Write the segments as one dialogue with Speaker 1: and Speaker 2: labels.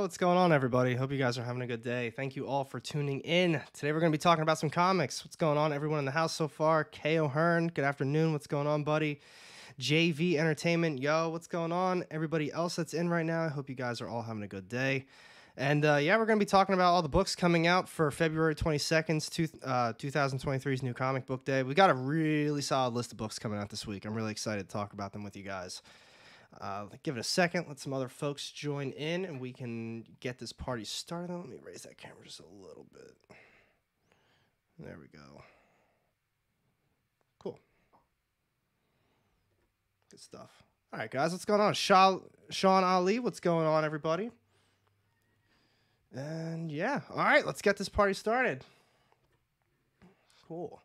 Speaker 1: What's going on, everybody? Hope you guys are having a good day. Thank you all for tuning in. Today, we're going to be talking about some comics. What's going on, everyone in the house so far? K. O'Hearn, good afternoon. What's going on, buddy? JV Entertainment, yo, what's going on? Everybody else that's in right now, I hope you guys are all having a good day. And uh, yeah, we're going to be talking about all the books coming out for February 22nd, two, uh, 2023's new comic book day. We got a really solid list of books coming out this week. I'm really excited to talk about them with you guys. Uh, give it a second, let some other folks join in, and we can get this party started. Let me raise that camera just a little bit. There we go. Cool. Good stuff. All right, guys, what's going on? Sha- Sean Ali, what's going on, everybody? And yeah, all right, let's get this party started. Cool.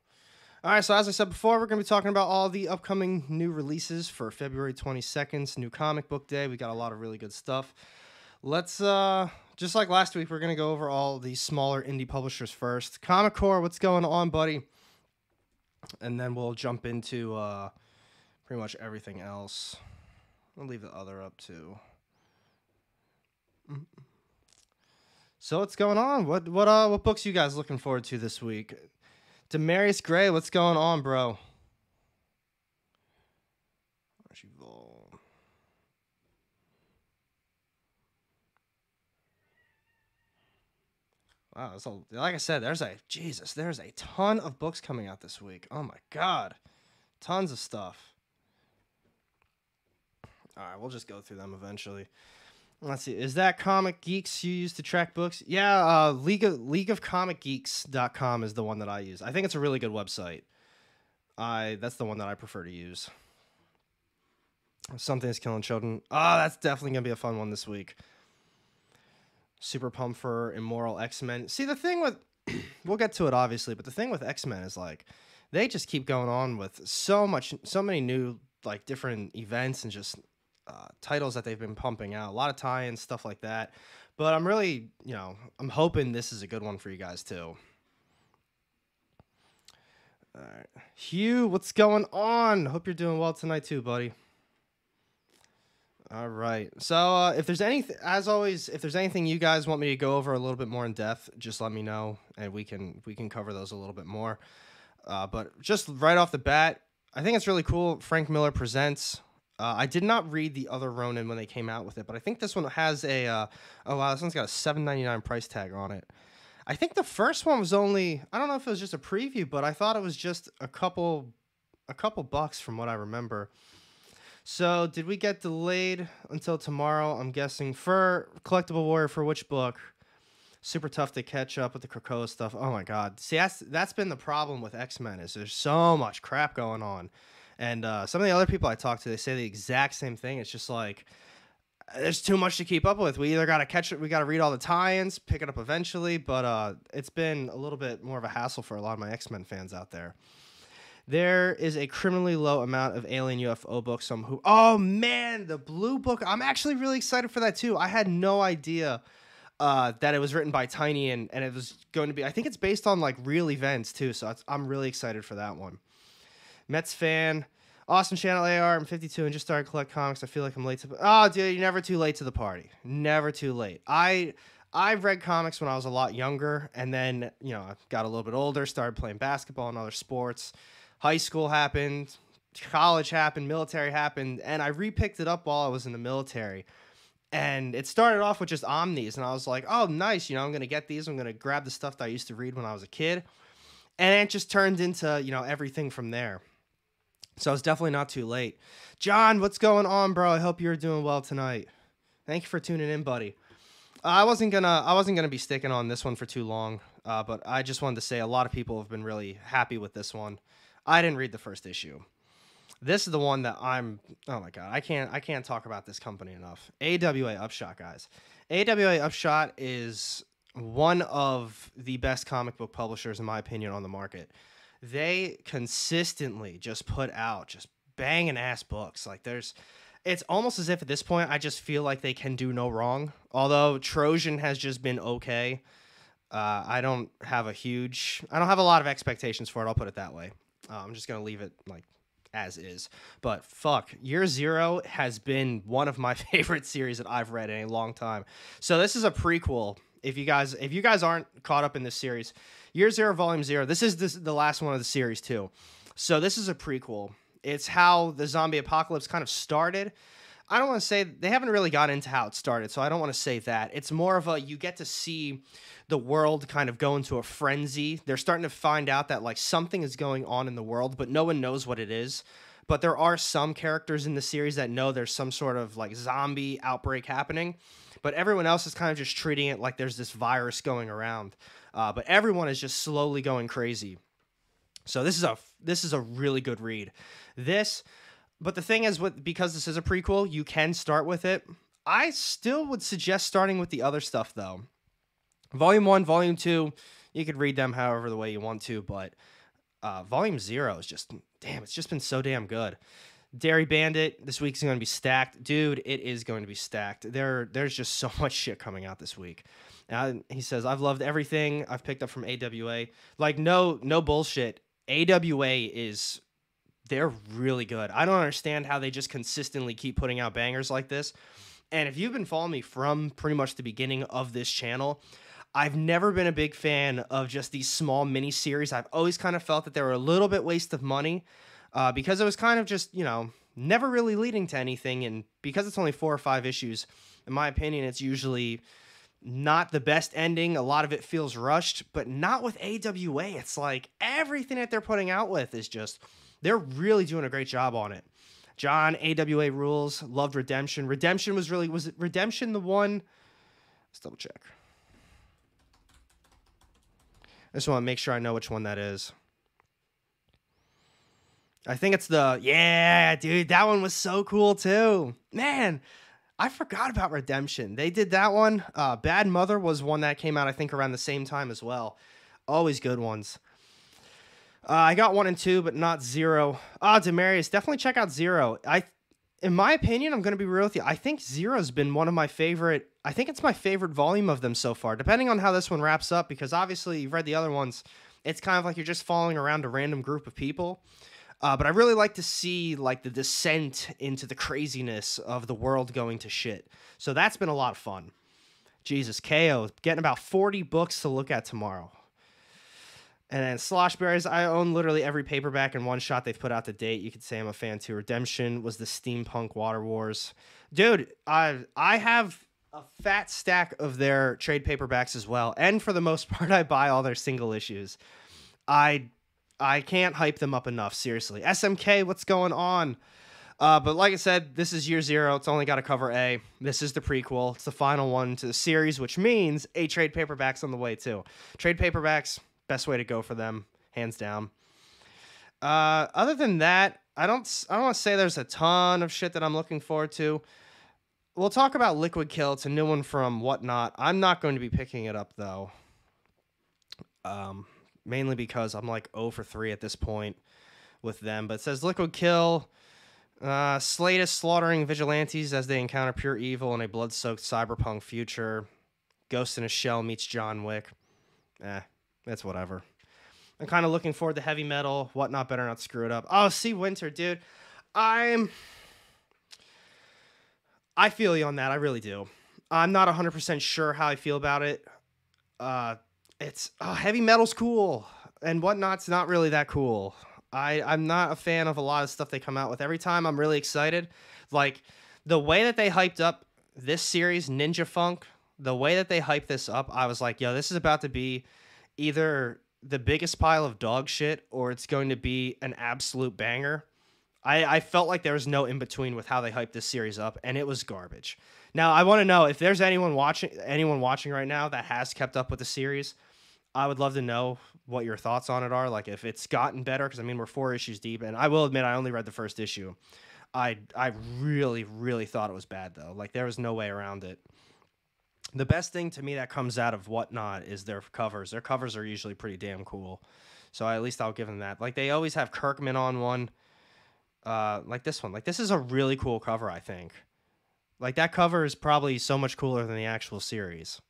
Speaker 1: All right, so as I said before, we're going to be talking about all the upcoming new releases for February 22nd's new comic book day. We got a lot of really good stuff. Let's uh just like last week, we're going to go over all the smaller indie publishers first. Comic Core, what's going on, buddy? And then we'll jump into uh pretty much everything else. I'll leave the other up too. Mm. So what's going on? What what uh what books you guys looking forward to this week? Demarius Gray, what's going on, bro? Wow, a, like I said, there's a Jesus, there's a ton of books coming out this week. Oh my god, tons of stuff. All right, we'll just go through them eventually. Let's see. Is that Comic Geeks you use to track books? Yeah, uh, League of League of Comic Geeks.com is the one that I use. I think it's a really good website. I that's the one that I prefer to use. Something is killing children. Ah, oh, that's definitely gonna be a fun one this week. Super pumped for Immoral X Men. See the thing with we'll get to it obviously, but the thing with X Men is like they just keep going on with so much, so many new like different events and just uh, titles that they've been pumping out. A lot of tie-ins, stuff like that. But I'm really, you know, I'm hoping this is a good one for you guys too. All right, Hugh, what's going on? Hope you're doing well tonight too, buddy. All right. So uh, if there's anything, as always, if there's anything you guys want me to go over a little bit more in depth, just let me know, and we can we can cover those a little bit more. Uh, but just right off the bat, I think it's really cool. Frank Miller presents uh, I did not read the other Ronin when they came out with it, but I think this one has a uh, oh wow, this one's got a seven ninety nine price tag on it. I think the first one was only I don't know if it was just a preview, but I thought it was just a couple a couple bucks from what I remember. So did we get delayed until tomorrow? I'm guessing for Collectible Warrior for which book? Super tough to catch up with the Krakoa stuff. Oh my god. See that's that's been the problem with X Men is there's so much crap going on. And uh, some of the other people I talked to, they say the exact same thing. It's just like there's too much to keep up with. We either got to catch it, we got to read all the tie-ins, pick it up eventually. But uh, it's been a little bit more of a hassle for a lot of my X-Men fans out there. There is a criminally low amount of alien UFO books. Some who, oh man, the blue book. I'm actually really excited for that too. I had no idea uh, that it was written by Tynion, and it was going to be. I think it's based on like real events too. So I'm really excited for that one. Mets fan. Awesome channel AR. I'm 52 and just started collect comics. I feel like I'm late to. Oh, dude, you're never too late to the party. Never too late. I I've read comics when I was a lot younger, and then you know I got a little bit older, started playing basketball and other sports. High school happened, college happened, military happened, and I repicked it up while I was in the military. And it started off with just Omnis, and I was like, "Oh, nice! You know, I'm gonna get these. I'm gonna grab the stuff that I used to read when I was a kid." And it just turned into you know everything from there. So it's definitely not too late. John, what's going on, bro? I hope you're doing well tonight. Thank you for tuning in, buddy. Uh, I wasn't gonna I wasn't gonna be sticking on this one for too long, uh, but I just wanted to say a lot of people have been really happy with this one. I didn't read the first issue. This is the one that I'm. Oh my god, I can't I can't talk about this company enough. AWA Upshot, guys. AWA Upshot is one of the best comic book publishers, in my opinion, on the market they consistently just put out just banging ass books. Like there's it's almost as if at this point I just feel like they can do no wrong. Although Trojan has just been okay. Uh, I don't have a huge I don't have a lot of expectations for it, I'll put it that way. Uh, I'm just gonna leave it like as is. But fuck, Year Zero has been one of my favorite series that I've read in a long time. So this is a prequel. If you guys if you guys aren't caught up in this series, Year Zero Volume Zero. This is this, the last one of the series too. So this is a prequel. It's how the zombie apocalypse kind of started. I don't want to say they haven't really got into how it started, so I don't want to say that. It's more of a you get to see the world kind of go into a frenzy. They're starting to find out that like something is going on in the world, but no one knows what it is. But there are some characters in the series that know there's some sort of like zombie outbreak happening, but everyone else is kind of just treating it like there's this virus going around. Uh, but everyone is just slowly going crazy. So this is a this is a really good read. This, but the thing is, with because this is a prequel, you can start with it. I still would suggest starting with the other stuff though. Volume one, volume two, you could read them however the way you want to, but uh, volume zero is just damn. It's just been so damn good. Derry Bandit this week's going to be stacked, dude. It is going to be stacked. There, there's just so much shit coming out this week. Uh, he says, "I've loved everything I've picked up from AWA. Like, no, no bullshit. AWA is they're really good. I don't understand how they just consistently keep putting out bangers like this. And if you've been following me from pretty much the beginning of this channel, I've never been a big fan of just these small mini series. I've always kind of felt that they were a little bit waste of money uh, because it was kind of just, you know, never really leading to anything. And because it's only four or five issues, in my opinion, it's usually not the best ending. A lot of it feels rushed, but not with AWA. It's like everything that they're putting out with is just they're really doing a great job on it. John AWA rules loved Redemption. Redemption was really was it Redemption the one? Let's double check. I just want to make sure I know which one that is. I think it's the yeah, dude. That one was so cool too. Man, I forgot about Redemption. They did that one. Uh, Bad Mother was one that came out I think around the same time as well. Always good ones. Uh, I got one and two, but not zero. Ah, Demarius, definitely check out zero. I, in my opinion, I'm gonna be real with you. I think zero's been one of my favorite. I think it's my favorite volume of them so far. Depending on how this one wraps up, because obviously you've read the other ones. It's kind of like you're just following around a random group of people. Uh, but I really like to see like the descent into the craziness of the world going to shit. So that's been a lot of fun. Jesus, KO getting about 40 books to look at tomorrow. And then Sloshberries, I own literally every paperback and one shot they've put out to date. You could say I'm a fan too. Redemption was the steampunk Water Wars. Dude, I I have a fat stack of their trade paperbacks as well. And for the most part, I buy all their single issues. I I can't hype them up enough, seriously. SMK, what's going on? Uh, but like I said, this is year zero. It's only got a cover A. This is the prequel. It's the final one to the series, which means a trade paperbacks on the way too. Trade paperbacks, best way to go for them, hands down. Uh, other than that, I don't I don't want to say there's a ton of shit that I'm looking forward to. We'll talk about Liquid Kill. It's a new one from Whatnot. I'm not going to be picking it up though. Um, mainly because I'm like 0 for 3 at this point with them. But it says Liquid Kill. Uh, Slade is slaughtering vigilantes as they encounter pure evil in a blood soaked cyberpunk future. Ghost in a Shell meets John Wick. Eh, it's whatever. I'm kind of looking forward to heavy metal. Whatnot better not screw it up. Oh, see Winter, dude. I'm. I feel you on that. I really do. I'm not 100% sure how I feel about it. Uh, it's oh, heavy metal's cool, and whatnot's not really that cool. I I'm not a fan of a lot of stuff they come out with. Every time I'm really excited, like the way that they hyped up this series, Ninja Funk. The way that they hyped this up, I was like, yo, this is about to be either the biggest pile of dog shit or it's going to be an absolute banger. I, I felt like there was no in between with how they hyped this series up, and it was garbage. Now I want to know if there's anyone watching anyone watching right now that has kept up with the series. I would love to know what your thoughts on it are. Like if it's gotten better, because I mean we're four issues deep, and I will admit I only read the first issue. I I really really thought it was bad though. Like there was no way around it the best thing to me that comes out of whatnot is their covers. Their covers are usually pretty damn cool. So at least I'll give them that. Like they always have Kirkman on one. Uh, like this one. Like this is a really cool cover, I think. Like that cover is probably so much cooler than the actual series.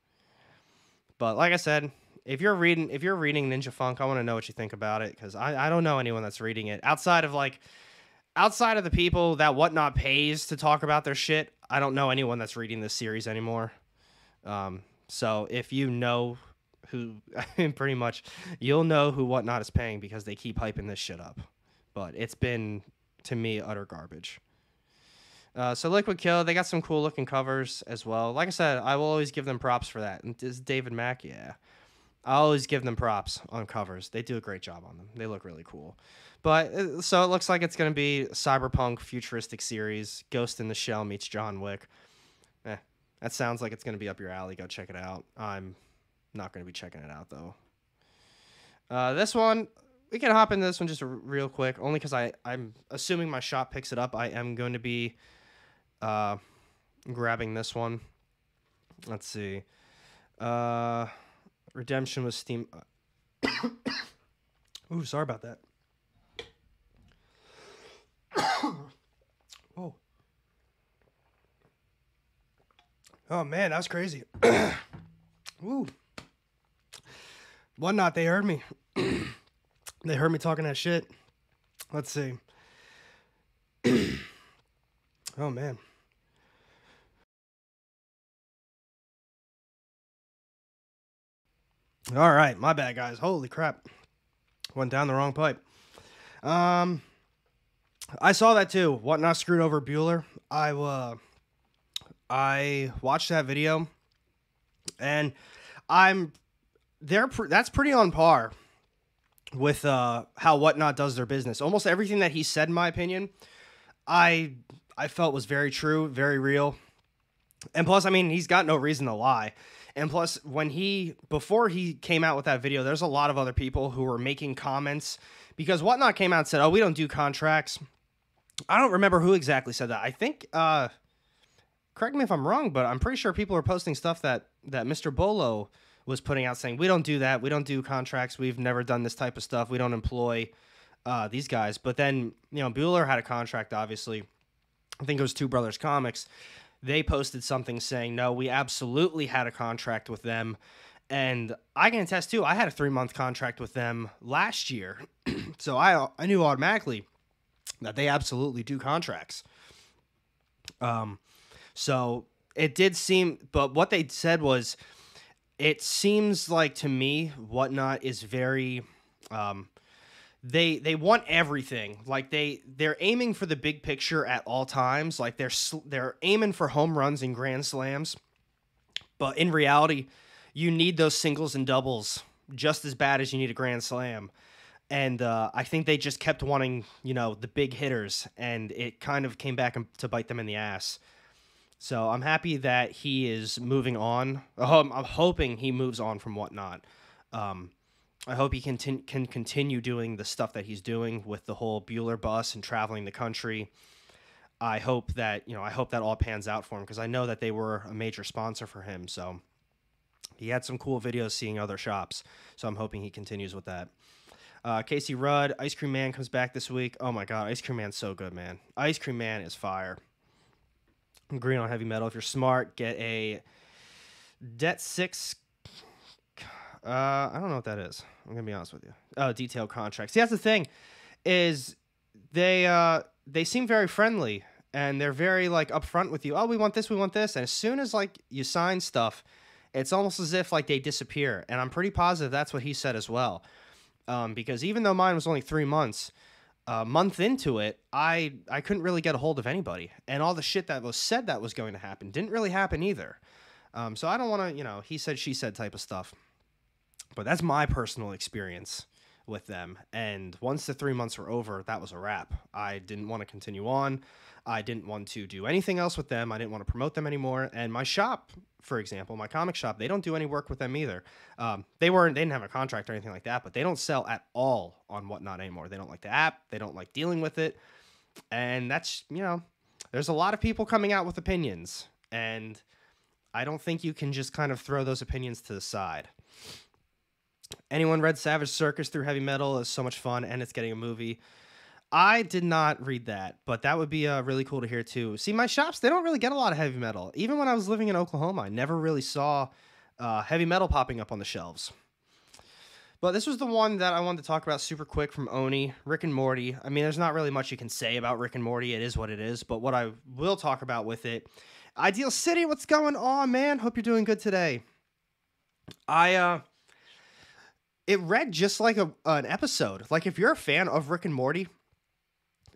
Speaker 1: But like I said, if you're reading if you're reading Ninja Funk, I want to know what you think about it because I, I don't know anyone that's reading it outside of like outside of the people that whatnot pays to talk about their shit, I don't know anyone that's reading this series anymore. Um, so if you know who, pretty much, you'll know who whatnot is paying because they keep hyping this shit up. But it's been to me utter garbage. Uh, so Liquid Kill, they got some cool looking covers as well. Like I said, I will always give them props for that. And is David Mack, yeah. I always give them props on covers. They do a great job on them. They look really cool. But uh, so it looks like it's going to be cyberpunk futuristic series. Ghost in the Shell meets John Wick. Eh, that sounds like it's going to be up your alley. Go check it out. I'm not going to be checking it out though. Uh, this one, we can hop into this one just real quick, only because I I'm assuming my shop picks it up. I am going to be uh, grabbing this one. Let's see. Uh, Redemption was Steam. Uh, ooh, sorry about that. oh. Oh man, that was crazy. Ooh. Whatnot, they heard me. they heard me talking that shit. Let's see. oh man. All right, my bad, guys. Holy crap, went down the wrong pipe. Um, I saw that too. Whatnot screwed over Bueller? I uh, I watched that video, and I'm they're pr- that's pretty on par with uh how whatnot does their business. Almost everything that he said, in my opinion, I I felt was very true, very real. And plus, I mean, he's got no reason to lie. And plus, when he before he came out with that video, there's a lot of other people who were making comments because Whatnot came out and said, "Oh, we don't do contracts." I don't remember who exactly said that. I think, uh, correct me if I'm wrong, but I'm pretty sure people are posting stuff that that Mr. Bolo was putting out saying, "We don't do that. We don't do contracts. We've never done this type of stuff. We don't employ uh, these guys." But then, you know, Bueller had a contract, obviously. I think it was Two Brothers Comics they posted something saying, no, we absolutely had a contract with them. And I can attest too, I had a three month contract with them last year. so I, I knew automatically that they absolutely do contracts. Um, so it did seem, but what they said was, it seems like to me, Whatnot is very, um, they they want everything. Like they they're aiming for the big picture at all times. Like they're they're aiming for home runs and grand slams. But in reality you need those singles and doubles just as bad as you need a grand slam. And uh, i think they just kept wanting you know the big hitters and it kind of came back to bite them in the ass. So i'm happy that he is moving on. I'm hoping he moves on from whatnot. Um, I hope he can, can continue doing the stuff that he's doing with the whole Bueller bus and traveling the country. I hope that you know I hope that all pans out for him because I know that they were a major sponsor for him. So he had some cool videos seeing other shops. So I'm hoping he continues with that. Uh, Casey Rudd, Ice Cream Man comes back this week. Oh my god, Ice Cream Man's so good, man. Ice Cream Man is fire. Green on heavy metal. If you're smart, get a Det Six uh, I don't know what that is. I'm gonna be honest with you. Oh, detailed contracts. See, that's the thing, is they uh they seem very friendly and they're very like upfront with you. Oh, we want this, we want this, and as soon as like you sign stuff, it's almost as if like they disappear. And I'm pretty positive that's what he said as well, um, because even though mine was only three months. A month into it, I I couldn't really get a hold of anybody, and all the shit that was said that was going to happen didn't really happen either. Um, so I don't want to, you know, he said, she said type of stuff. But that's my personal experience with them. And once the three months were over, that was a wrap. I didn't want to continue on. I didn't want to do anything else with them. I didn't want to promote them anymore. And my shop, for example, my comic shop, they don't do any work with them either. Um, they weren't, they didn't have a contract or anything like that, but they don't sell at all on whatnot anymore. They don't like the app. They don't like dealing with it. And that's, you know, there's a lot of people coming out with opinions. And I don't think you can just kind of throw those opinions to the side. Anyone read Savage Circus through heavy metal is so much fun, and it's getting a movie. I did not read that, but that would be uh, really cool to hear too. See, my shops they don't really get a lot of heavy metal. Even when I was living in Oklahoma, I never really saw uh, heavy metal popping up on the shelves. But this was the one that I wanted to talk about super quick from Oni, Rick and Morty. I mean, there's not really much you can say about Rick and Morty. It is what it is. But what I will talk about with it, Ideal City, what's going on, man? Hope you're doing good today. I uh it read just like a an episode. Like if you're a fan of Rick and Morty,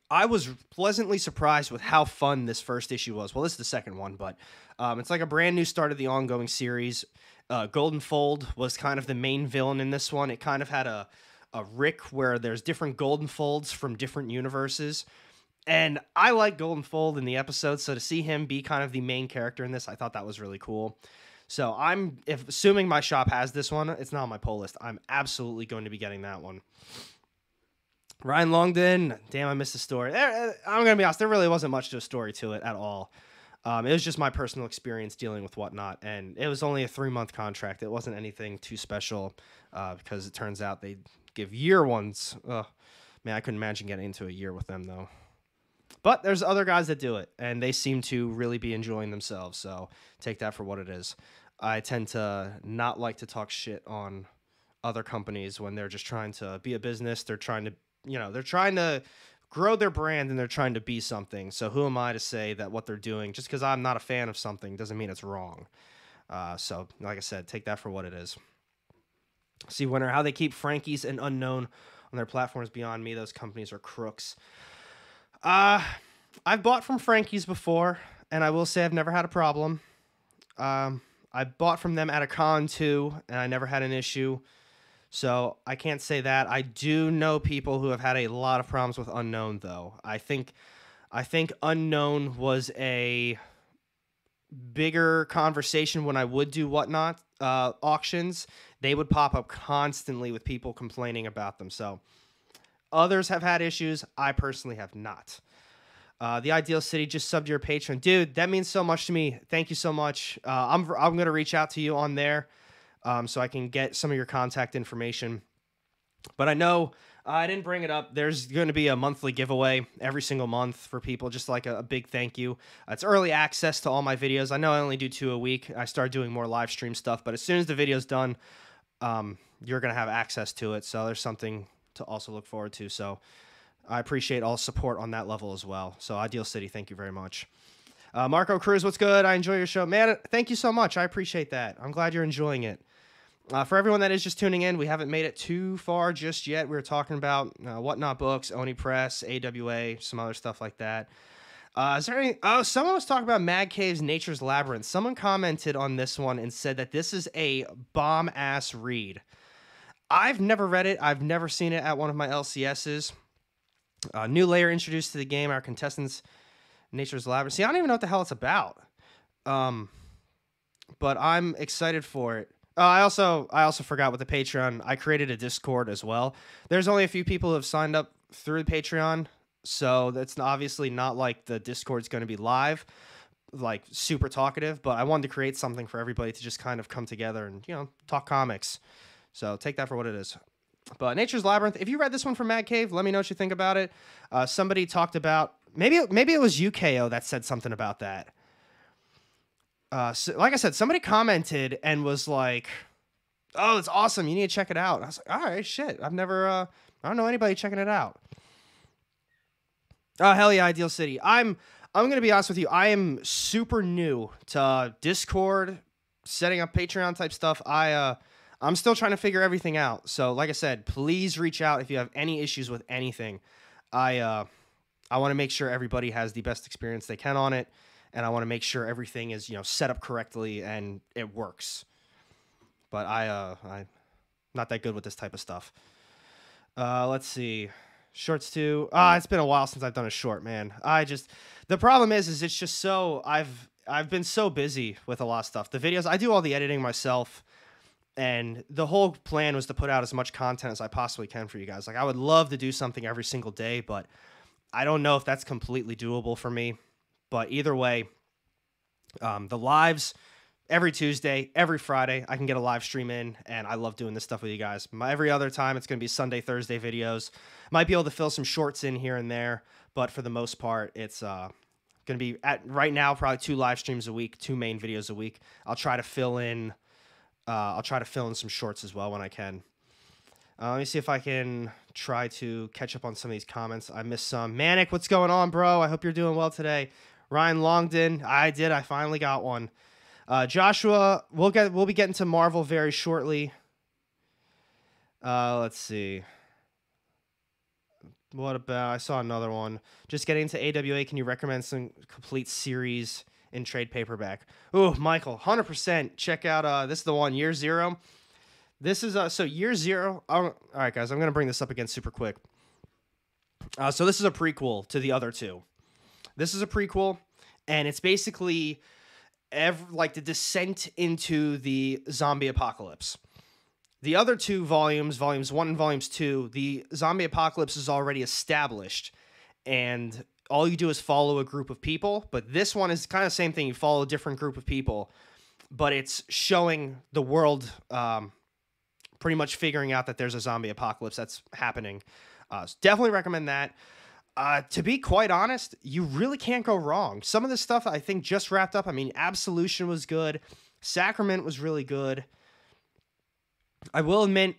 Speaker 1: I was pleasantly surprised with how fun this first issue was. Well, this is the second one, but um, it's like a brand new start of the ongoing series. Uh, Goldenfold was kind of the main villain in this one. It kind of had a a Rick where there's different Goldenfolds from different universes. And I like Goldenfold in the episode, so to see him be kind of the main character in this, I thought that was really cool. So I'm if assuming my shop has this one, it's not on my pull list. I'm absolutely going to be getting that one. Ryan Longden, damn, I missed the story. I'm gonna be honest, there really wasn't much to a story to it at all. Um, it was just my personal experience dealing with whatnot, and it was only a three month contract. It wasn't anything too special uh, because it turns out they give year ones. Ugh, man, I couldn't imagine getting into a year with them though. But there's other guys that do it, and they seem to really be enjoying themselves. So take that for what it is. I tend to not like to talk shit on other companies when they're just trying to be a business. They're trying to, you know, they're trying to grow their brand and they're trying to be something. So who am I to say that what they're doing, just because I'm not a fan of something, doesn't mean it's wrong. Uh, so, like I said, take that for what it is. See, winner, how they keep Frankie's and unknown on their platforms beyond me. Those companies are crooks. Uh, I've bought from Frankie's before, and I will say I've never had a problem. Um, I bought from them at a con too, and I never had an issue. So I can't say that. I do know people who have had a lot of problems with unknown though. I think I think unknown was a bigger conversation when I would do whatnot uh, auctions. They would pop up constantly with people complaining about them. So others have had issues. I personally have not. Uh, the ideal city just subbed your Patreon, dude. That means so much to me. Thank you so much. Uh, I'm I'm gonna reach out to you on there um, so I can get some of your contact information. But I know uh, I didn't bring it up. There's going to be a monthly giveaway every single month for people, just like a, a big thank you. Uh, it's early access to all my videos. I know I only do two a week. I start doing more live stream stuff, but as soon as the video's done, um, you're going to have access to it. So there's something to also look forward to. So I appreciate all support on that level as well. So Ideal City, thank you very much. Uh, Marco Cruz, what's good? I enjoy your show, man. Thank you so much. I appreciate that. I'm glad you're enjoying it. Uh, for everyone that is just tuning in, we haven't made it too far just yet. We are talking about uh, Whatnot Books, Oni Press, AWA, some other stuff like that. Uh, is there any? Oh, someone was talking about Mad Cave's Nature's Labyrinth. Someone commented on this one and said that this is a bomb ass read. I've never read it. I've never seen it at one of my LCSs. Uh, new layer introduced to the game. Our contestants, Nature's Labyrinth. See, I don't even know what the hell it's about. Um, but I'm excited for it. Uh, I also I also forgot with the Patreon. I created a Discord as well. There's only a few people who have signed up through the Patreon, so that's obviously not like the Discord's going to be live, like super talkative. But I wanted to create something for everybody to just kind of come together and you know talk comics. So take that for what it is. But Nature's Labyrinth. If you read this one from Mad Cave, let me know what you think about it. Uh, somebody talked about maybe maybe it was UKO that said something about that uh, so, like I said, somebody commented and was like, "Oh, it's awesome! You need to check it out." I was like, "All right, shit. I've never, uh, I don't know anybody checking it out." Oh hell yeah, Ideal City. I'm, I'm gonna be honest with you. I am super new to Discord, setting up Patreon type stuff. I, uh, I'm still trying to figure everything out. So, like I said, please reach out if you have any issues with anything. I, uh, I want to make sure everybody has the best experience they can on it and I want to make sure everything is you know set up correctly and it works. But I uh I'm not that good with this type of stuff. Uh, let's see. Shorts too. Ah, it's been a while since I've done a short, man. I just the problem is is it's just so I've I've been so busy with a lot of stuff. The videos I do all the editing myself and the whole plan was to put out as much content as I possibly can for you guys. Like I would love to do something every single day, but I don't know if that's completely doable for me. But either way, um, the lives every Tuesday, every Friday, I can get a live stream in, and I love doing this stuff with you guys. My, every other time, it's going to be Sunday, Thursday videos. Might be able to fill some shorts in here and there, but for the most part, it's uh, going to be at right now probably two live streams a week, two main videos a week. I'll try to fill in. Uh, I'll try to fill in some shorts as well when I can. Uh, let me see if I can try to catch up on some of these comments. I missed some. Manic, what's going on, bro? I hope you're doing well today. Ryan Longden, I did. I finally got one. Uh, Joshua, we'll get we'll be getting to Marvel very shortly. Uh, let's see. What about? I saw another one. Just getting to AWA. Can you recommend some complete series in trade paperback? Oh, Michael, hundred percent. Check out. Uh, this is the one. Year Zero. This is uh. So Year Zero. all right, guys. I'm gonna bring this up again super quick. Uh, so this is a prequel to the other two. This is a prequel, and it's basically ev- like the descent into the zombie apocalypse. The other two volumes, volumes one and volumes two, the zombie apocalypse is already established, and all you do is follow a group of people. But this one is kind of the same thing. You follow a different group of people, but it's showing the world um, pretty much figuring out that there's a zombie apocalypse that's happening. Uh, so definitely recommend that. Uh, to be quite honest, you really can't go wrong. Some of the stuff I think just wrapped up. I mean, Absolution was good. Sacrament was really good. I will admit,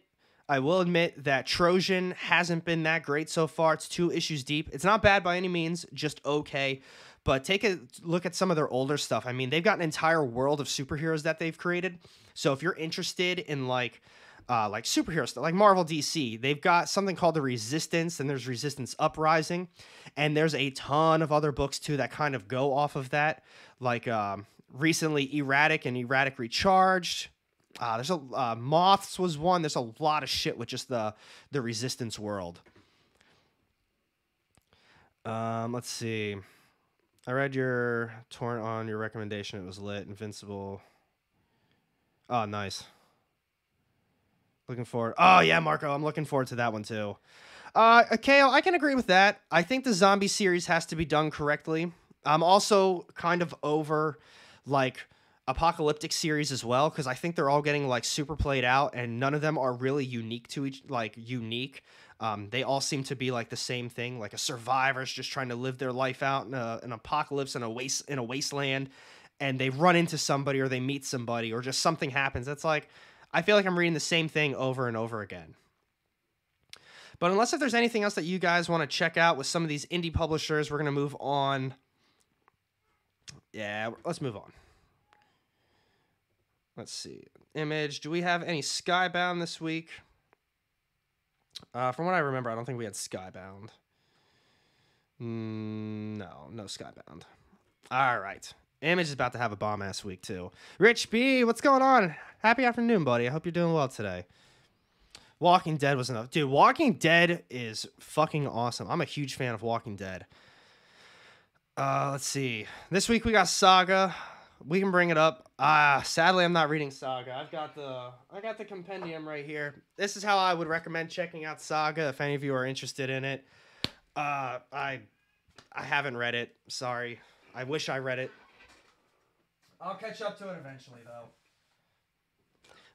Speaker 1: I will admit that Trojan hasn't been that great so far. It's two issues deep. It's not bad by any means, just okay. But take a look at some of their older stuff. I mean, they've got an entire world of superheroes that they've created. So if you're interested in like uh, like superhero stuff, like Marvel DC. They've got something called the Resistance, and there's Resistance Uprising, and there's a ton of other books too that kind of go off of that. Like um, recently, Erratic and Erratic Recharged. Uh, there's a uh, Moths was one. There's a lot of shit with just the the Resistance world. Um, let's see. I read your torrent on your recommendation. It was lit. Invincible. Oh, nice. Looking forward. Oh yeah, Marco, I'm looking forward to that one too. Uh, Kale, I can agree with that. I think the zombie series has to be done correctly. I'm also kind of over like apocalyptic series as well because I think they're all getting like super played out and none of them are really unique to each like unique. Um, they all seem to be like the same thing, like a survivor's just trying to live their life out in a, an apocalypse in a waste in a wasteland, and they run into somebody or they meet somebody or just something happens. That's like I feel like I'm reading the same thing over and over again. But unless if there's anything else that you guys want to check out with some of these indie publishers, we're going to move on. Yeah, let's move on. Let's see. Image. Do we have any Skybound this week? Uh, from what I remember, I don't think we had Skybound. Mm, no, no Skybound. All right. Image is about to have a bomb ass week too. Rich B, what's going on? Happy afternoon, buddy. I hope you're doing well today. Walking Dead was enough. Dude, Walking Dead is fucking awesome. I'm a huge fan of Walking Dead. Uh, let's see. This week we got Saga. We can bring it up. Ah, uh, sadly I'm not reading Saga. I've got the I got the compendium right here. This is how I would recommend checking out Saga if any of you are interested in it. Uh, I I haven't read it. Sorry. I wish I read it. I'll catch up to it eventually, though.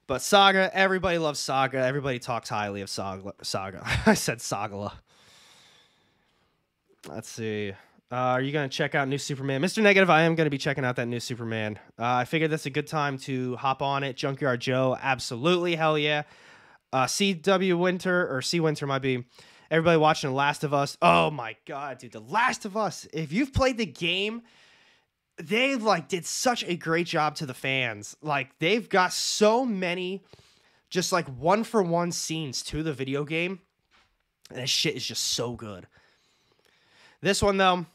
Speaker 1: But Saga, everybody loves Saga. Everybody talks highly of Saga. Saga. I said Sagala. Let's see. Uh, are you going to check out new Superman? Mr. Negative, I am going to be checking out that new Superman. Uh, I figured that's a good time to hop on it. Junkyard Joe, absolutely. Hell yeah. Uh, CW Winter, or C Winter might be. Everybody watching The Last of Us. Oh my God, dude. The Last of Us. If you've played the game, they like did such a great job to the fans. Like they've got so many just like one for one scenes to the video game. And this shit is just so good. This one though,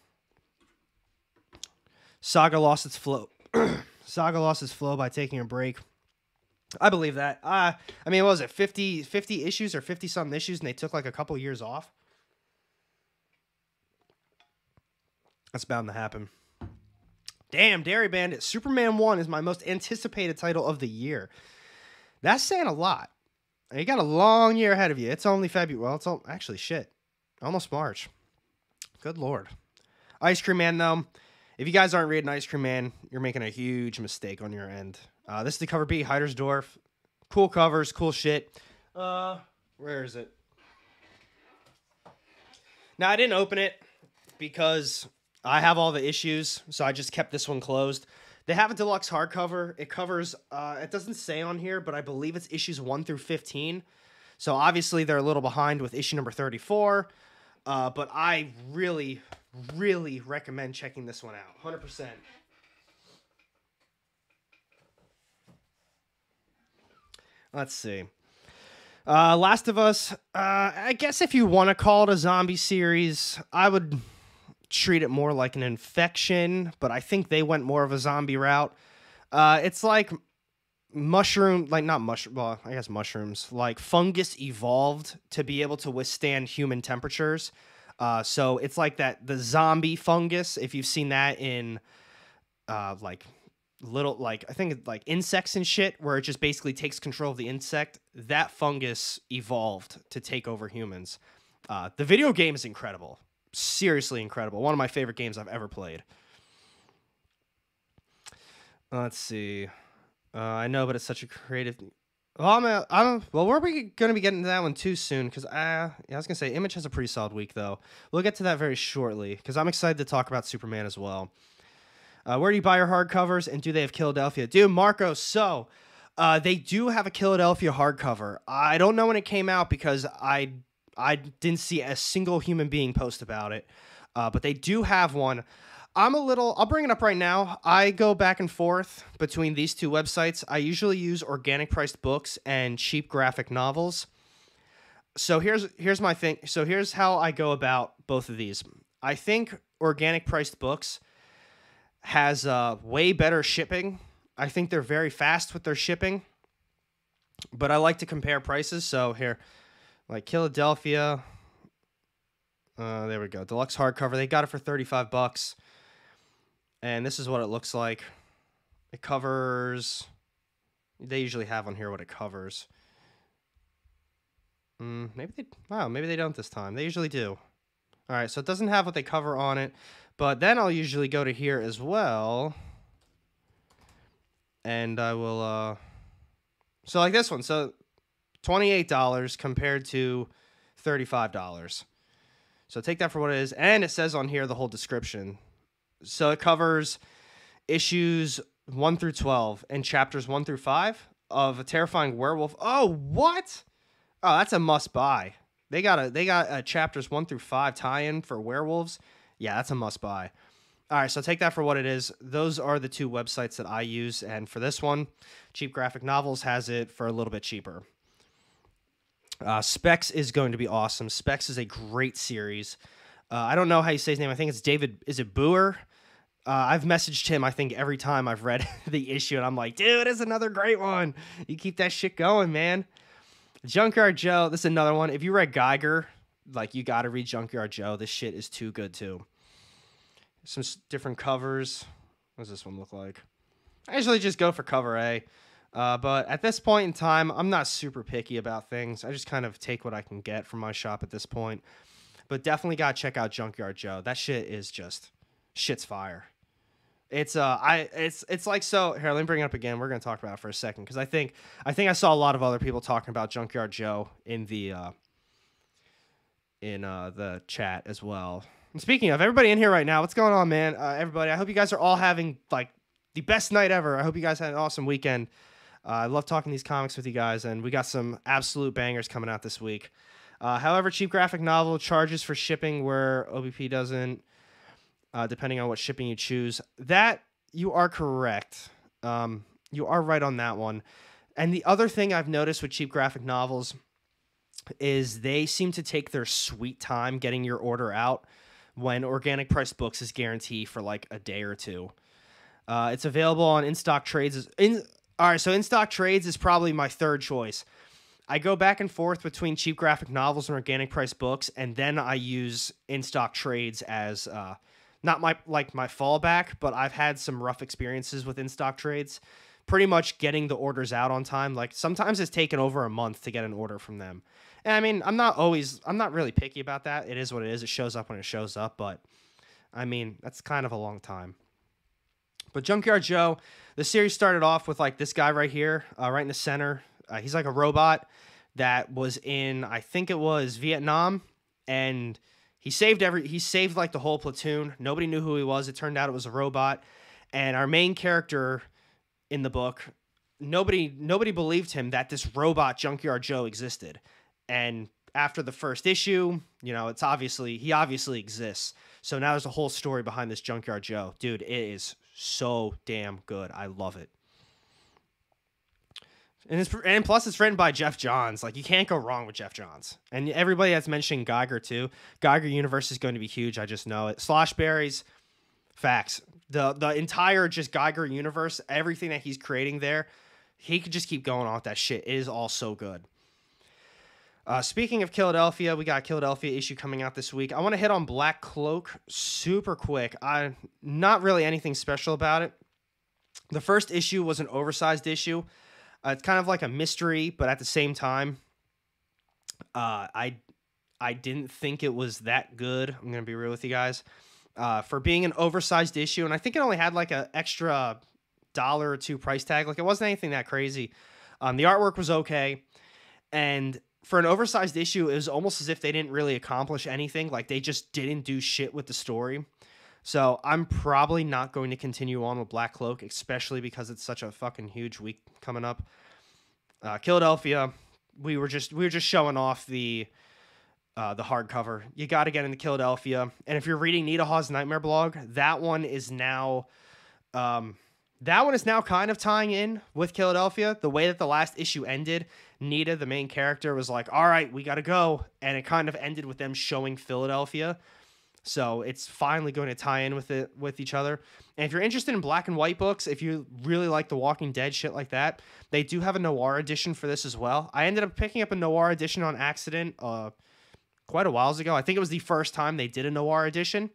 Speaker 1: Saga lost its flow. Saga lost its flow by taking a break. I believe that. Uh, I mean, what was it, 50, 50 issues or 50 something issues, and they took like a couple years off? That's bound to happen. Damn, Dairy Bandit. Superman 1 is my most anticipated title of the year. That's saying a lot. You got a long year ahead of you. It's only February. Well, it's all, actually shit. Almost March. Good lord. Ice Cream Man, though. If you guys aren't reading Ice Cream Man, you're making a huge mistake on your end. Uh, this is the cover B, Heidersdorf. Cool covers, cool shit. Uh, where is it? Now I didn't open it because I have all the issues, so I just kept this one closed. They have a deluxe hardcover. It covers, uh, it doesn't say on here, but I believe it's issues 1 through 15. So obviously they're a little behind with issue number 34. Uh, but I really, really recommend checking this one out. 100%. Let's see. Uh, Last of Us. Uh, I guess if you want to call it a zombie series, I would treat it more like an infection, but I think they went more of a zombie route. Uh, it's like mushroom, like not mushroom, well, I guess mushrooms, like fungus evolved to be able to withstand human temperatures. Uh, so it's like that the zombie fungus. If you've seen that in, uh, like little like I think like insects and shit, where it just basically takes control of the insect. That fungus evolved to take over humans. Uh, the video game is incredible, seriously incredible. One of my favorite games I've ever played. Let's see. Uh, I know, but it's such a creative. Well, I'm, a, I'm well. We're we gonna be getting to that one too soon because I, yeah, I was gonna say Image has a pretty solid week though. We'll get to that very shortly because I'm excited to talk about Superman as well. Uh, where do you buy your hardcovers, and do they have Philadelphia? Dude, Marco. So, uh, they do have a Philadelphia hardcover. I don't know when it came out because I I didn't see a single human being post about it. Uh, but they do have one. I'm a little. I'll bring it up right now. I go back and forth between these two websites. I usually use organic priced books and cheap graphic novels. So here's here's my thing. So here's how I go about both of these. I think organic priced books has uh, way better shipping. I think they're very fast with their shipping, but I like to compare prices. So here, like Philadelphia, uh, there we go, deluxe hardcover. They got it for thirty five bucks, and this is what it looks like. It covers. They usually have on here what it covers. Mm, maybe they. Wow, maybe they don't this time. They usually do. All right, so it doesn't have what they cover on it, but then I'll usually go to here as well. And I will, uh, so like this one. So $28 compared to $35. So take that for what it is. And it says on here the whole description. So it covers issues 1 through 12 and chapters 1 through 5 of a terrifying werewolf. Oh, what? Oh, that's a must buy. They got a they got a chapters 1 through 5 tie-in for werewolves yeah, that's a must buy. All right, so take that for what it is. Those are the two websites that I use, and for this one, Cheap Graphic Novels has it for a little bit cheaper. Uh, Specs is going to be awesome. Specs is a great series. Uh, I don't know how you say his name. I think it's David. Is it Booher? Uh, I've messaged him. I think every time I've read the issue, and I'm like, dude, it's another great one. You keep that shit going, man. Junkyard Joe. This is another one. If you read Geiger, like you got to read Junkyard Joe. This shit is too good too. Some different covers. What does this one look like? I usually just go for cover A. Uh, but at this point in time, I'm not super picky about things. I just kind of take what I can get from my shop at this point. But definitely gotta check out Junkyard Joe. That shit is just shit's fire. It's uh I it's it's like so here, let me bring it up again. We're gonna talk about it for a second because I think I think I saw a lot of other people talking about Junkyard Joe in the uh in uh, the chat as well. And speaking of everybody in here right now, what's going on, man? Uh, everybody, I hope you guys are all having like the best night ever. I hope you guys had an awesome weekend. Uh, I love talking these comics with you guys, and we got some absolute bangers coming out this week. Uh, however, cheap graphic novel charges for shipping where OBP doesn't, uh, depending on what shipping you choose. That you are correct. Um, you are right on that one. And the other thing I've noticed with cheap graphic novels is they seem to take their sweet time getting your order out when organic price books is guaranteed for like a day or two. Uh, it's available on in stock trades. In all right, so in stock trades is probably my third choice. I go back and forth between cheap graphic novels and organic price books, and then I use in stock trades as uh, not my like my fallback, but I've had some rough experiences with in stock trades. Pretty much getting the orders out on time. Like sometimes it's taken over a month to get an order from them. And I mean, I'm not always, I'm not really picky about that. It is what it is. It shows up when it shows up. But I mean, that's kind of a long time. But Junkyard Joe, the series started off with like this guy right here, uh, right in the center. Uh, he's like a robot that was in, I think it was Vietnam, and he saved every, he saved like the whole platoon. Nobody knew who he was. It turned out it was a robot, and our main character in the book, nobody, nobody believed him that this robot Junkyard Joe existed and after the first issue, you know, it's obviously he obviously exists. So now there's a whole story behind this Junkyard Joe. Dude, it is so damn good. I love it. And it's and plus it's written by Geoff Johns. Like you can't go wrong with Geoff Johns. And everybody that's mentioning Geiger too. Geiger universe is going to be huge. I just know it. Sloshberries, facts. The the entire just Geiger universe, everything that he's creating there, he could just keep going on with that shit. It is all so good. Uh, speaking of Philadelphia, we got Philadelphia issue coming out this week. I want to hit on Black Cloak super quick. I not really anything special about it. The first issue was an oversized issue. Uh, it's kind of like a mystery, but at the same time, uh, I I didn't think it was that good. I'm gonna be real with you guys. Uh, for being an oversized issue, and I think it only had like an extra dollar or two price tag. Like it wasn't anything that crazy. Um, the artwork was okay, and for an oversized issue, it was almost as if they didn't really accomplish anything. Like they just didn't do shit with the story. So I'm probably not going to continue on with Black Cloak, especially because it's such a fucking huge week coming up. Uh, Philadelphia, we were just we were just showing off the uh, the hardcover. You got to get into Philadelphia, and if you're reading Nita Hawes' Nightmare blog, that one is now. Um, that one is now kind of tying in with Philadelphia. The way that the last issue ended, Nita, the main character, was like, "All right, we got to go," and it kind of ended with them showing Philadelphia. So it's finally going to tie in with it with each other. And if you're interested in black and white books, if you really like The Walking Dead shit like that, they do have a noir edition for this as well. I ended up picking up a noir edition on accident uh, quite a while ago. I think it was the first time they did a noir edition,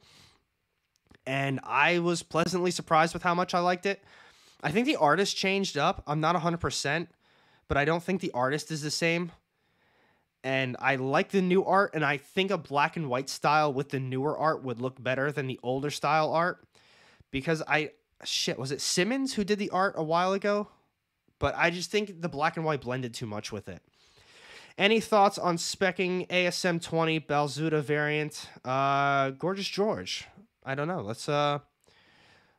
Speaker 1: and I was pleasantly surprised with how much I liked it. I think the artist changed up. I'm not 100%, but I don't think the artist is the same and I like the new art, and I think a black and white style with the newer art would look better than the older style art because I shit was it Simmons who did the art a while ago, but I just think the black and white blended too much with it. Any thoughts on specking ASM 20 Balzuta variant? Uh, Gorgeous George. I don't know. Let's uh,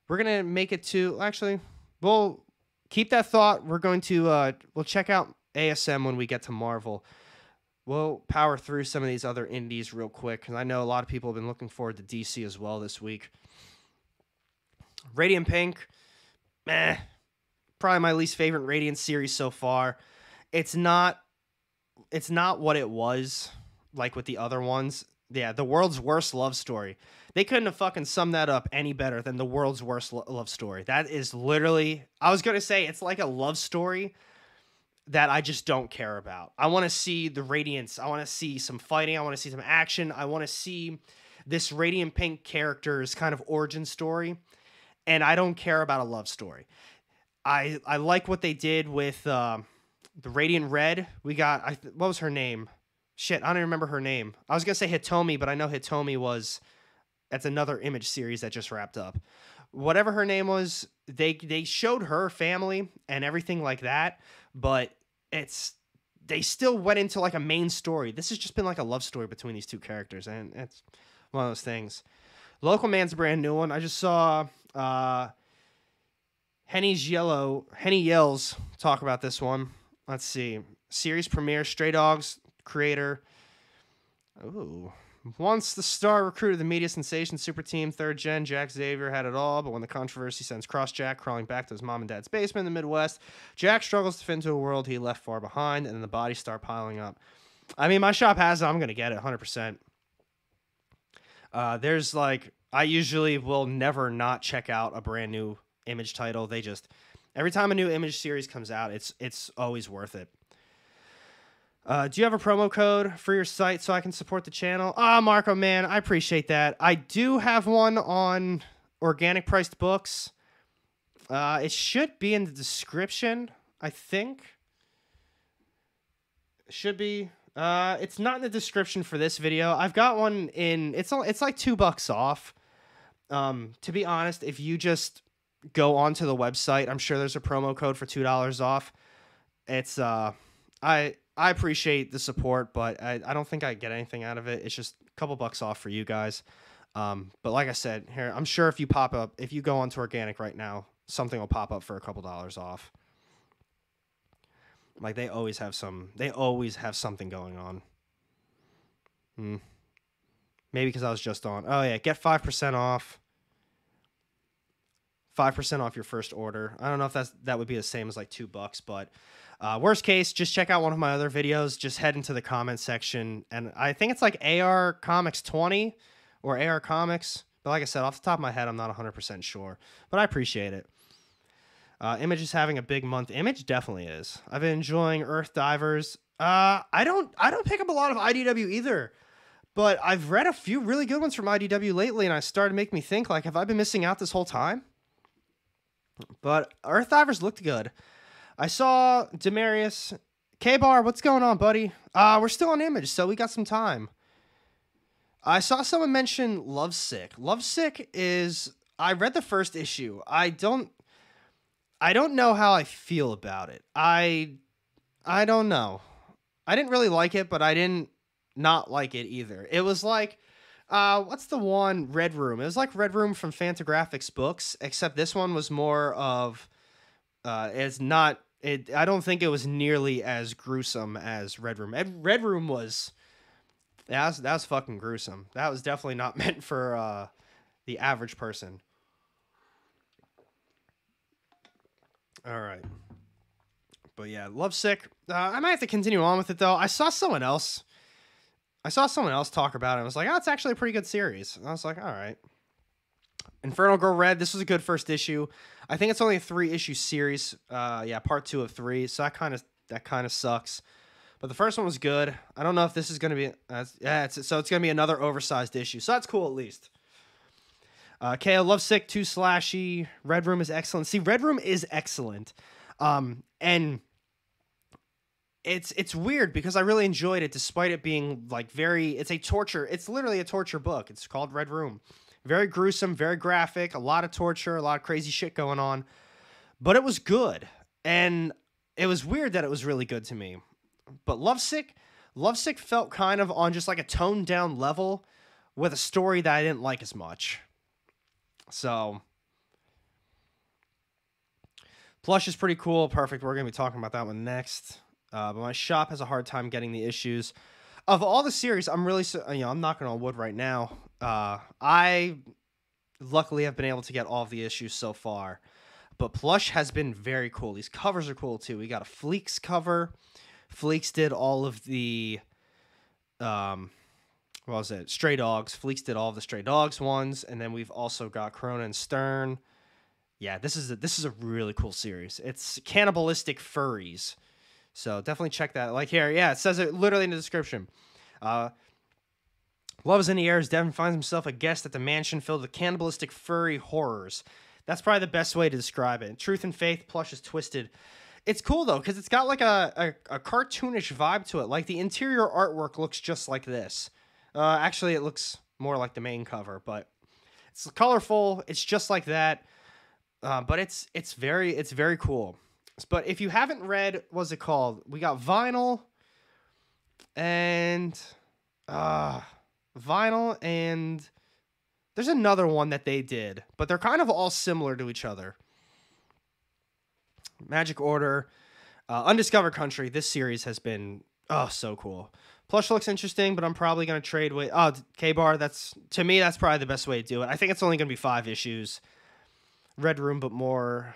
Speaker 1: we're gonna make it to actually. We'll keep that thought. We're going to uh, we'll check out ASM when we get to Marvel we'll power through some of these other indies real quick because I know a lot of people have been looking forward to DC as well this week. Radiant Pink, meh, probably my least favorite Radiant series so far. It's not, it's not what it was like with the other ones. Yeah, the world's worst love story. They couldn't have fucking summed that up any better than the world's worst lo- love story. That is literally, I was gonna say it's like a love story that I just don't care about. I want to see the Radiance. I want to see some fighting. I want to see some action. I want to see this Radiant Pink character's kind of origin story. And I don't care about a love story. I I like what they did with uh, the Radiant Red. We got I what was her name? Shit, I don't remember her name. I was gonna say Hitomi, but I know Hitomi was that's another image series that just wrapped up. Whatever her name was, they they showed her family and everything like that but it's they still went into like a main story. This has just been like a love story between these two characters, and it's one of those things. Local Man's a brand new one. I just saw uh, Henny's Yellow Henny Yells talk about this one. Let's see. Series premiere, Stray Dogs creator. Ooh, once the star recruited the media sensation super team, third gen, Jack Xavier had it all, but when the controversy sends Cross Jack crawling back to his mom and dad's basement in the Midwest, Jack struggles to fit into a world he left far behind, and then the bodies start piling up. I mean, my shop has it. I'm going to get it 100%. Uh, there's like, I usually will never not check out a brand new image title. They just, every time a new image series comes out, it's it's always worth it. Uh, do you have a promo code for your site so I can support the channel? Ah, Marco, man, I appreciate that. I do have one on organic priced books. Uh, it should be in the description, I think. Should be. Uh, it's not in the description for this video. I've got one in. It's it's like two bucks off. Um, to be honest, if you just go onto the website, I'm sure there's a promo code for two dollars off. It's uh, I I appreciate the support, but I, I don't think I get anything out of it. It's just a couple bucks off for you guys. Um, but like I said, here I'm sure if you pop up, if you go onto organic right now, something will pop up for a couple dollars off. Like they always have some. They always have something going on. Hmm. Maybe because I was just on. Oh yeah, get five percent off. Five percent off your first order. I don't know if that's that would be the same as like two bucks, but uh, worst case, just check out one of my other videos. Just head into the comment section, and I think it's like AR Comics twenty or AR Comics. But like I said, off the top of my head, I'm not 100% sure. But I appreciate it. Uh, Image is having a big month. Image definitely is. I've been enjoying Earth Divers. Uh, I don't I don't pick up a lot of IDW either, but I've read a few really good ones from IDW lately, and I started to make me think like, have I been missing out this whole time? But Earth Divers looked good. I saw Demarius K Bar. What's going on, buddy? Uh, we're still on Image, so we got some time. I saw someone mention Lovesick. Lovesick is I read the first issue. I don't I don't know how I feel about it. I I don't know. I didn't really like it, but I didn't not like it either. It was like uh what's the one Red Room? It was like Red Room from Fantagraphics books, except this one was more of uh it's not it I don't think it was nearly as gruesome as Red Room. Red Room was that was that was fucking gruesome. That was definitely not meant for uh, the average person. All right. But yeah, Lovesick. Uh, I might have to continue on with it though. I saw someone else. I saw someone else talk about it. I was like, oh, it's actually a pretty good series. And I was like, all right. Infernal Girl Red. This was a good first issue. I think it's only a three issue series. Uh, yeah, part two of three. So that kind of that kind of sucks. But the first one was good. I don't know if this is to be. Uh, yeah, it's, so it's to be another oversized issue. So that's cool at least. Uh, KO Lovesick, too slashy. Red Room is excellent. See, Red Room is excellent. Um, and it's it's weird because I really enjoyed it despite it being like very it's a torture it's literally a torture book. It's called Red Room. Very gruesome, very graphic, a lot of torture, a lot of crazy shit going on. But it was good. And it was weird that it was really good to me. But Lovesick, Lovesick felt kind of on just like a toned down level with a story that I didn't like as much. So Plush is pretty cool. Perfect. We're going to be talking about that one next. Uh, but my shop has a hard time getting the issues. Of all the series, I'm really, you know, I'm knocking on wood right now. Uh, I luckily have been able to get all of the issues so far. But Plush has been very cool. These covers are cool too. We got a Fleecs cover. Fleecs did all of the um what was it? Stray Dogs. Fleecs did all of the Stray Dogs ones, and then we've also got Corona and Stern. Yeah, this is a, this is a really cool series. It's cannibalistic furries, so definitely check that. Like here, yeah, it says it literally in the description. Uh, Love is in the air as Devin finds himself a guest at the mansion filled with cannibalistic furry horrors. That's probably the best way to describe it. Truth and faith, plush is twisted it's cool though because it's got like a, a, a, cartoonish vibe to it. Like the interior artwork looks just like this. Uh, actually, it looks more like the main cover, but it's colorful. It's just like that. Uh, but it's it's very it's very cool. But if you haven't read, what's it called? We got vinyl and uh vinyl and there's another one that they did, but they're kind of all similar to each other. Magic Order, uh, Undiscovered Country. This series has been oh so cool. Plush looks interesting, but I'm probably gonna trade with oh K Bar. That's to me that's probably the best way to do it. I think it's only gonna be five issues. Red Room, but more.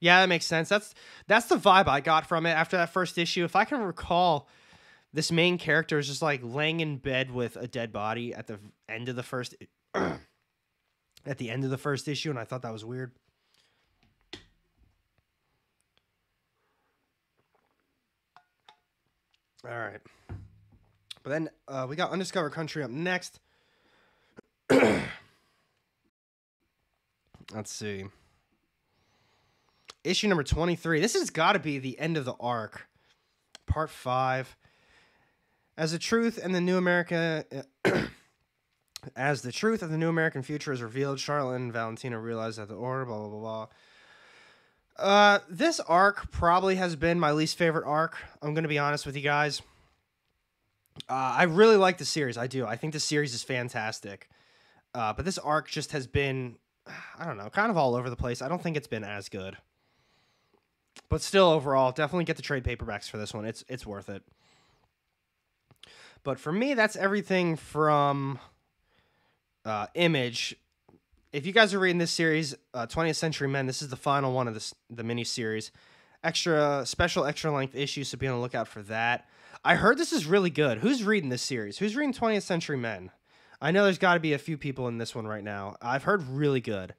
Speaker 1: Yeah, that makes sense. That's that's the vibe I got from it after that first issue. If I can recall, this main character is just like laying in bed with a dead body at the end of the first at the end of the first issue, and I thought that was weird. All right. But then uh, we got Undiscovered Country up next. Let's see. Issue number 23. This has got to be the end of the arc. Part 5. As the truth and the new America as the truth of the new American future is revealed, Charlotte and Valentina realize that the order blah blah blah blah uh, this arc probably has been my least favorite arc. I'm gonna be honest with you guys. Uh, I really like the series. I do. I think the series is fantastic. Uh, but this arc just has been, I don't know, kind of all over the place. I don't think it's been as good. but still, overall, definitely get the trade paperbacks for this one. It's it's worth it. But for me, that's everything from uh, Image. If you guys are reading this series, uh, 20th Century Men, this is the final one of this the mini series. Extra special extra length issues, so be on the lookout for that. I heard this is really good. Who's reading this series? Who's reading 20th Century Men? I know there's got to be a few people in this one right now. I've heard really good.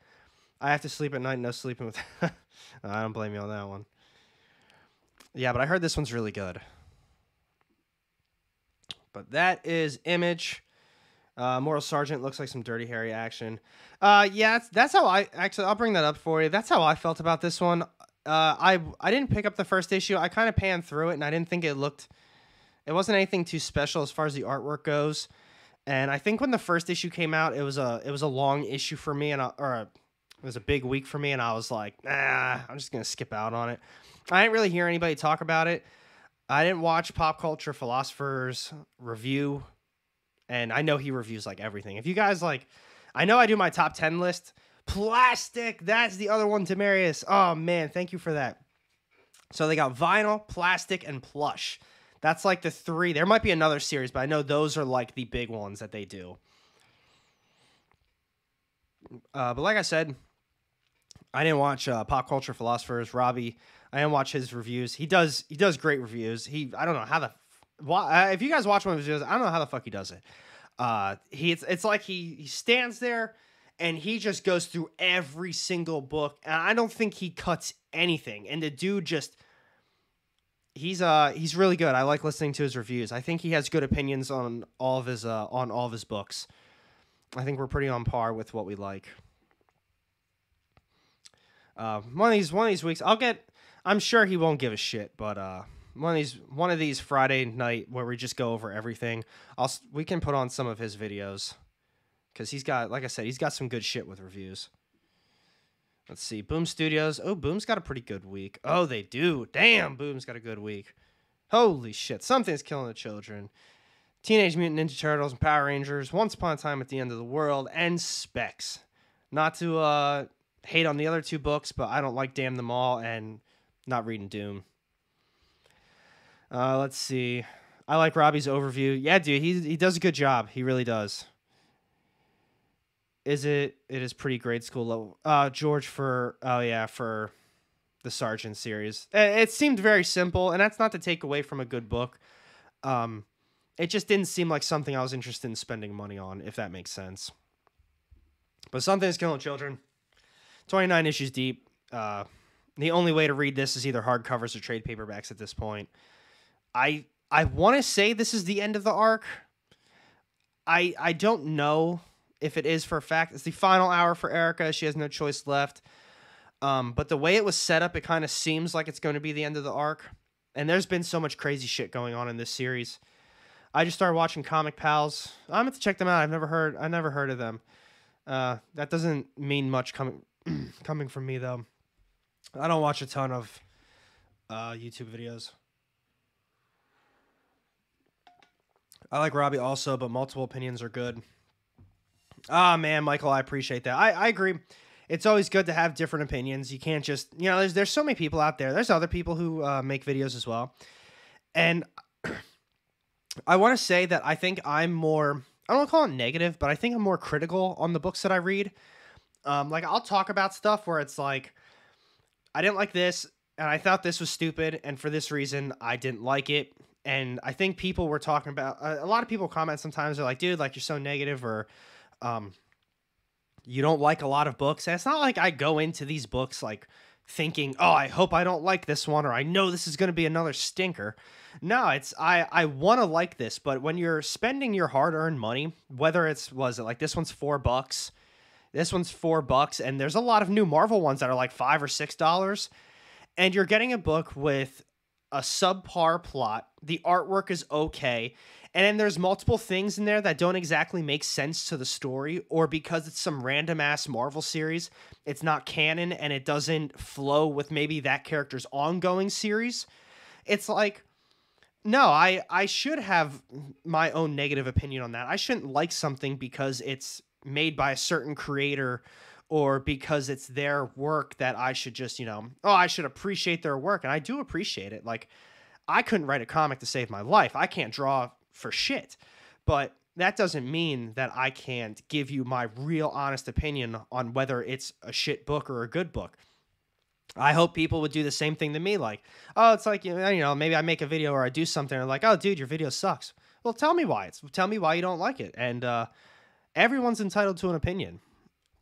Speaker 1: I have to sleep at night. No sleeping with. I don't blame you on that one. Yeah, but I heard this one's really good. But that is Image. Uh, Moral Sergeant looks like some Dirty Harry action. Uh, yeah, that's, that's how I actually. I'll bring that up for you. That's how I felt about this one. Uh, I I didn't pick up the first issue. I kind of panned through it, and I didn't think it looked. It wasn't anything too special as far as the artwork goes. And I think when the first issue came out, it was a it was a long issue for me, and I, or a, it was a big week for me, and I was like, nah, I'm just gonna skip out on it. I didn't really hear anybody talk about it. I didn't watch Pop Culture Philosophers review, and I know he reviews like everything. If you guys like, I know I do my top 10 list. Plastic, that's the other one, Demarius. Oh man, thank you for that. So they got vinyl, plastic, and plush. That's like the three. There might be another series, but I know those are like the big ones that they do. Uh, but like I said, I didn't watch uh, Pop Culture Philosophers. Robbie I didn't watch his reviews. He does he does great reviews. He I don't know how the why if you guys watch one of his videos, I don't know how the fuck he does it. Uh, he it's, it's like he he stands there and he just goes through every single book, and I don't think he cuts anything. And the dude just he's uh he's really good. I like listening to his reviews. I think he has good opinions on all of his uh on all of his books. I think we're pretty on par with what we like. Uh, one of these one of these weeks, I'll get I'm sure he won't give a shit, but uh, one of these one of these Friday night where we just go over everything, I'll we can put on some of his videos because he's got, like I said, he's got some good shit with reviews. Let's see, Boom Studios. Oh, Boom's got a pretty good week. Oh, they do. Damn, Boom's got a good week. Holy shit, something's killing the children. Teenage Mutant Ninja Turtles and Power Rangers, Once Upon a Time at the End of the World, and Specs. Not to uh, hate on the other two books, but I don't like Damn Them All and not reading Doom. Uh, let's see. I like Robbie's overview. Yeah, dude, he he does a good job. He really does. Is it? It is pretty grade school level. Uh, George for oh yeah for the Sergeant series. It seemed very simple, and that's not to take away from a good book. Um, it just didn't seem like something I was interested in spending money on, if that makes sense. But something's killing children. Twenty nine issues deep. Uh, the only way to read this is either hardcovers or trade paperbacks at this point. I I want to say this is the end of the arc. I I don't know if it is for a fact. It's the final hour for Erica. She has no choice left. Um, but the way it was set up, it kind of seems like it's going to be the end of the arc. And there's been so much crazy shit going on in this series. I just started watching Comic Pals. I'm going to check them out. I've never heard I never heard of them. Uh, that doesn't mean much coming coming from me though. I don't watch a ton of uh, YouTube videos. I like Robbie also, but multiple opinions are good. Ah, man, Michael, I appreciate that. I, I agree. It's always good to have different opinions. You can't just, you know, there's there's so many people out there. There's other people who uh, make videos as well, and I want to say that I think I'm more. I don't want to call it negative, but I think I'm more critical on the books that I read. Um, like I'll talk about stuff where it's like, I didn't like this, and I thought this was stupid, and for this reason, I didn't like it. And I think people were talking about a lot of people comment sometimes. They're like, "Dude, like you're so negative," or um, "You don't like a lot of books." And it's not like I go into these books like thinking, "Oh, I hope I don't like this one," or "I know this is going to be another stinker." No, it's I I want to like this, but when you're spending your hard-earned money, whether it's was it like this one's 4 bucks, this one's four bucks, and there's a lot of new Marvel ones that are like five or six dollars. And you're getting a book with a subpar plot. The artwork is okay. And then there's multiple things in there that don't exactly make sense to the story, or because it's some random ass Marvel series, it's not canon and it doesn't flow with maybe that character's ongoing series. It's like, no, I I should have my own negative opinion on that. I shouldn't like something because it's made by a certain creator or because it's their work that I should just, you know, oh, I should appreciate their work. And I do appreciate it. Like, I couldn't write a comic to save my life. I can't draw for shit. But that doesn't mean that I can't give you my real honest opinion on whether it's a shit book or a good book. I hope people would do the same thing to me. Like, oh, it's like, you know, maybe I make a video or I do something and like, oh, dude, your video sucks. Well, tell me why. It's, tell me why you don't like it. And uh, everyone's entitled to an opinion.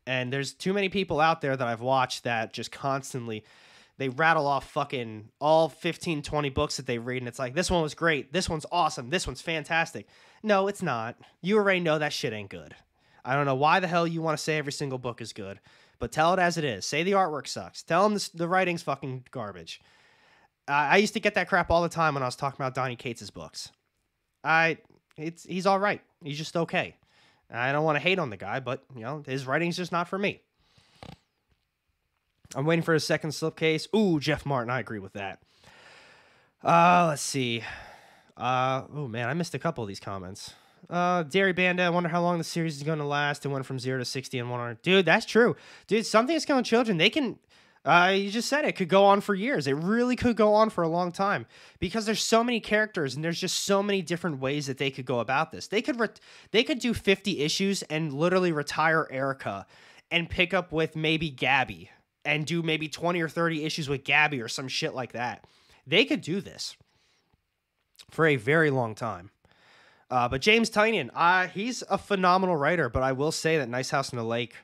Speaker 1: And there's too many people out there that I've watched that just constantly they rattle off fucking all 15 20 books that they read and it's like this one was great this one's awesome this one's fantastic. No it's not. You already know that shit ain't good. I don't know why the hell you want to say every single book is good but tell it as it is. Say the artwork sucks. Tell them the, writing's fucking garbage. Uh, i used to get that crap all the time when i was talking about Donny cates' books. I it's he's all right. He's just okay i don't want to hate on the guy but you know his writing's just not for me I'm waiting for a second slipcase. Ooh, Jeff Martin. I agree with that. Uh, let's see. Uh, oh man, I missed a couple of these comments. Uh, Dairy Banda, I wonder how long the series is going to last. It went from zero to 60 in one hour. Dude, that's true. Dude, something is killing children. They can, uh, you just said it could go on for years. It really could go on for a long time because there's so many characters and there's just so many different ways that they could go about this. They could, re- they could do 50 issues and literally retire Erica and pick up with maybe Gabby and do maybe 20 or 30 issues with Gabby or some shit like that. They could do this for a very long time. Uh, but James Tynion, uh, he's a phenomenal writer, but I will say that Nice House in the Lake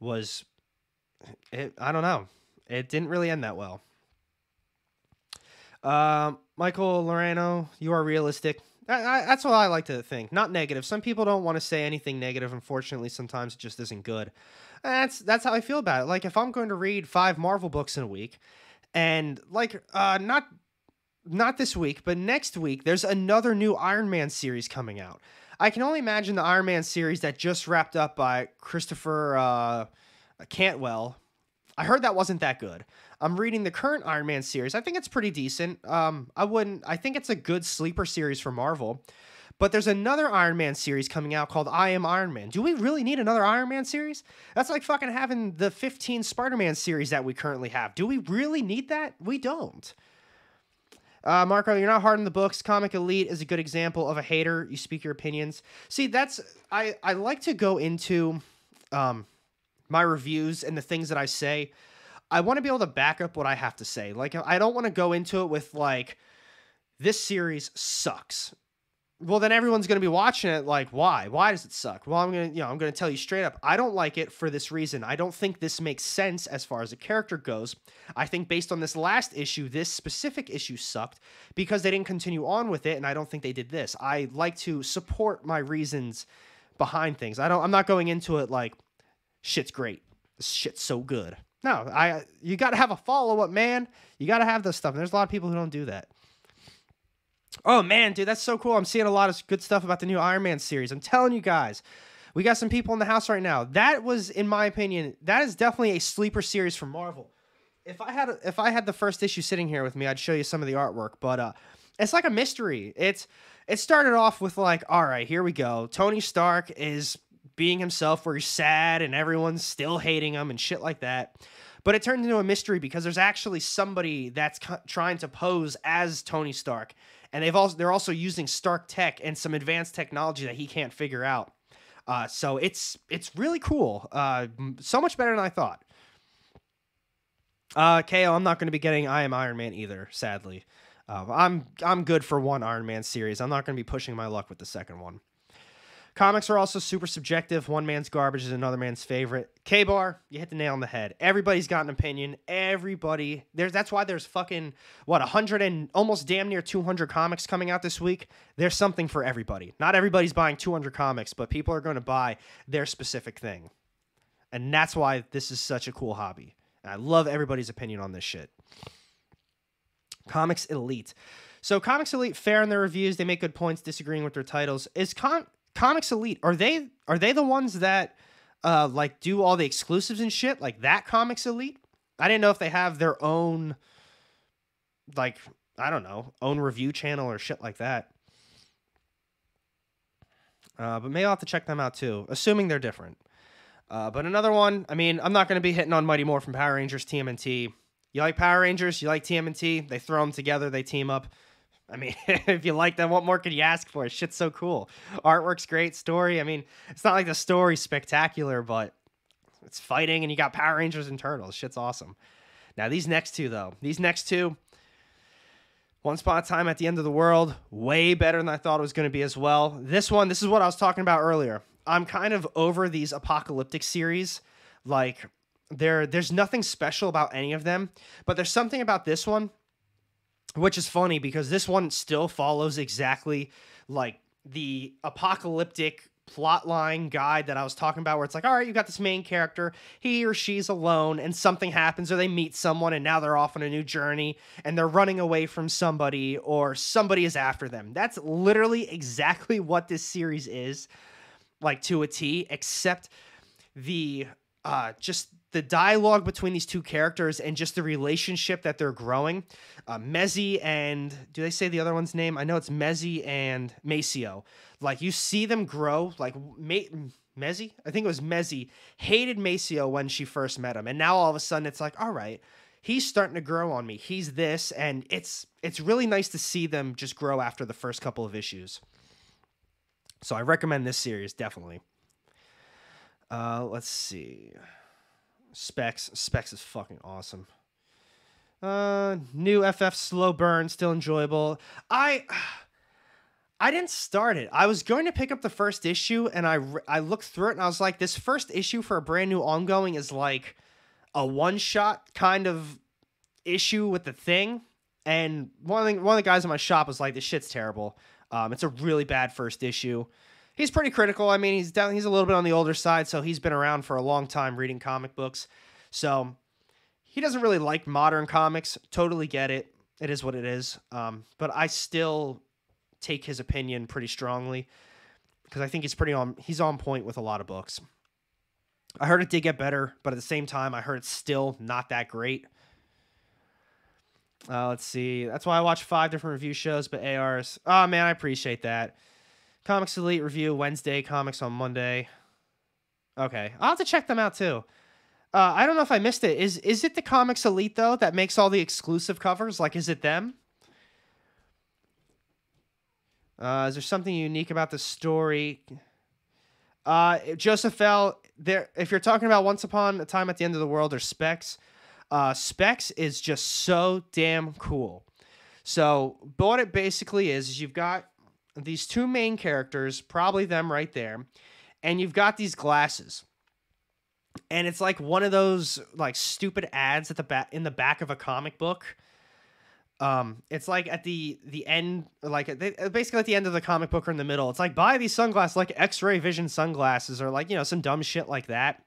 Speaker 1: was, it, I don't know, it didn't really end that well. Uh, Michael Lorano, you are realistic. I, I, that's what I like to think. Not negative. Some people don't want to say anything negative. Unfortunately, sometimes it just isn't good that's that's how I feel about it. Like if I'm going to read five Marvel books in a week, and like uh, not not this week, but next week, there's another new Iron Man series coming out. I can only imagine the Iron Man series that just wrapped up by Christopher uh, Cantwell. I heard that wasn't that good. I'm reading the current Iron Man series. I think it's pretty decent. Um, I wouldn't. I think it's a good sleeper series for Marvel. But there's another Iron Man series coming out called I Am Iron Man. Do we really need another Iron Man series? That's like fucking having the 15 Spider Man series that we currently have. Do we really need that? We don't. Uh, Marco, you're not hard on the books. Comic Elite is a good example of a hater. You speak your opinions. See, that's I I like to go into um my reviews and the things that I say. I want to be able to back up what I have to say. Like I don't want to go into it with like this series sucks. Well then everyone's going to be watching it like why? Why does it suck? Well i'm going to you know i'm going to tell you straight up i don't like it for this reason. I don't think this makes sense as far as a character goes. I think based on this last issue this specific issue sucked because they didn't continue on with it and i don't think they did this. I like to support my reasons behind things. I don't i'm not going into it like shit's great shit's so good no i you got to have a follow-up man you got to have this stuff and there's a lot of people who don't do that Oh man, dude, that's so cool. I'm seeing a lot of good stuff about the new Iron Man series. I'm telling you guys. We got some people in the house right now. That was in my opinion, that is definitely a sleeper series for Marvel. If I had if I had the first issue sitting here with me, I'd show you some of the artwork, but uh it's like a mystery. It's it started off with like, all right, here we go. Tony Stark is being himself where he's sad and everyone's still hating him and shit like that. But it turned into a mystery because there's actually somebody that's trying to pose as Tony Stark and they've also they're also using Stark Tech and some advanced technology that he can't figure out. Uh, so it's it's really cool. Uh, so much better than I thought. Uh, I'm not going to be getting I Am Iron Man either, sadly. Uh, I'm I'm good for one Iron Man series. I'm not going to be pushing my luck with the second one. Comics are also super subjective. One man's garbage is another man's favorite. K bar, you hit the nail on the head. Everybody's got an opinion. Everybody there's that's why there's fucking what hundred and almost damn near two hundred comics coming out this week. There's something for everybody. Not everybody's buying two hundred comics, but people are going to buy their specific thing, and that's why this is such a cool hobby. And I love everybody's opinion on this shit. Comics Elite. So Comics Elite fair in their reviews. They make good points, disagreeing with their titles. Is con Comics Elite are they are they the ones that uh like do all the exclusives and shit like that Comics Elite? I didn't know if they have their own like I don't know own review channel or shit like that. Uh, but maybe I'll have to check them out too, assuming they're different. Uh, but another one, I mean, I'm not going to be hitting on Mighty Morphin Power Rangers TMNT. You like Power Rangers? You like TMNT? They throw them together, they team up. I mean, if you like them, what more could you ask for? Shit's so cool. Artwork's great, story. I mean, it's not like the story's spectacular, but it's fighting and you got Power Rangers and Turtles. Shit's awesome. Now, these next two, though, these next two, Once Upon a Time at the End of the World, way better than I thought it was going to be as well. This one, this is what I was talking about earlier. I'm kind of over these apocalyptic series. Like, there, there's nothing special about any of them, but there's something about this one, which is funny because this one still follows exactly like the apocalyptic plotline guide that I was talking about, where it's like, all right, you got this main character, he or she's alone, and something happens, or they meet someone, and now they're off on a new journey, and they're running away from somebody, or somebody is after them. That's literally exactly what this series is, like to a T, except the uh, just the dialogue between these two characters and just the relationship that they're growing. Uh, Mezzy and do they say the other one's name? I know it's Mezzy and Maceo. Like you see them grow. Like Ma- Mezzy, I think it was Mezzy, hated Maceo when she first met him, and now all of a sudden it's like, all right, he's starting to grow on me. He's this, and it's it's really nice to see them just grow after the first couple of issues. So I recommend this series definitely. Uh, let's see. Specs. Specs is fucking awesome. Uh, new FF slow burn, still enjoyable. I I didn't start it. I was going to pick up the first issue, and I I looked through it, and I was like, this first issue for a brand new ongoing is like a one shot kind of issue with the thing. And one of the, one of the guys in my shop was like, this shit's terrible. Um, it's a really bad first issue he's pretty critical. I mean, he's down. He's a little bit on the older side, so he's been around for a long time reading comic books. So he doesn't really like modern comics. Totally get it. It is what it is. Um, but I still take his opinion pretty strongly because I think he's pretty on. He's on point with a lot of books. I heard it did get better, but at the same time, I heard it's still not that great. Uh, let's see. That's why I watch five different review shows, but ARs. Oh man, I appreciate that. Comics Elite review Wednesday, comics on Monday. Okay, I'll have to check them out too. Uh, I don't know if I missed it. Is is it the Comics Elite though that makes all the exclusive covers? Like, is it them? Uh, is there something unique about the story? Uh, Joseph L. There, if you're talking about Once Upon a Time at the End of the World or Specs, uh, Specs is just so damn cool. So, what it basically is, is you've got these two main characters, probably them right there, and you've got these glasses. And it's like one of those like stupid ads at the back in the back of a comic book. Um, it's like at the the end, like basically at the end of the comic book or in the middle. It's like buy these sunglasses, like X-ray vision sunglasses, or like you know some dumb shit like that.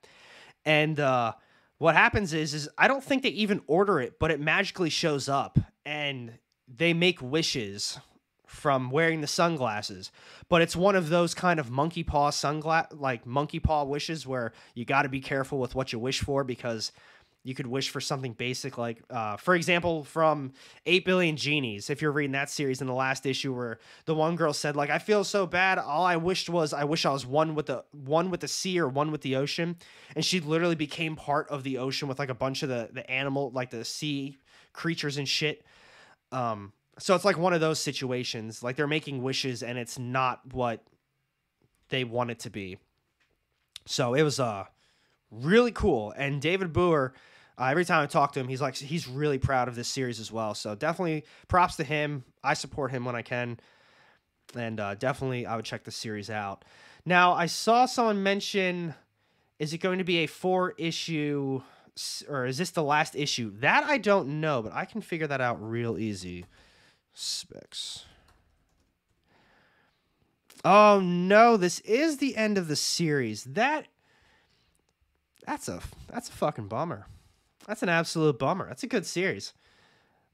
Speaker 1: And uh, what happens is, is I don't think they even order it, but it magically shows up, and they make wishes from wearing the sunglasses. But it's one of those kind of monkey paw sunglass like monkey paw wishes where you got to be careful with what you wish for because you could wish for something basic like uh, for example from 8 billion genies if you're reading that series in the last issue where the one girl said like i feel so bad. All i wished was i wish i was one with the one with the sea or one with the ocean. And she literally became part of the ocean with like a bunch of the the animal like the sea creatures and shit. Um so it's like one of those situations like they're making wishes and it's not what they want it to be. So it was uh really cool. And david booher uh, every time i talk to him he's like he's really proud of this series as well. So definitely props to him. I support him when i can. And uh, definitely i would check the series out. Now i saw someone mention is it going to be a four issue or is this the last issue? That i don't know but i can figure that out real easy Specs. Oh no, this is the end of the series. That that's a that's a fucking bummer. That's an absolute bummer. That's a good series.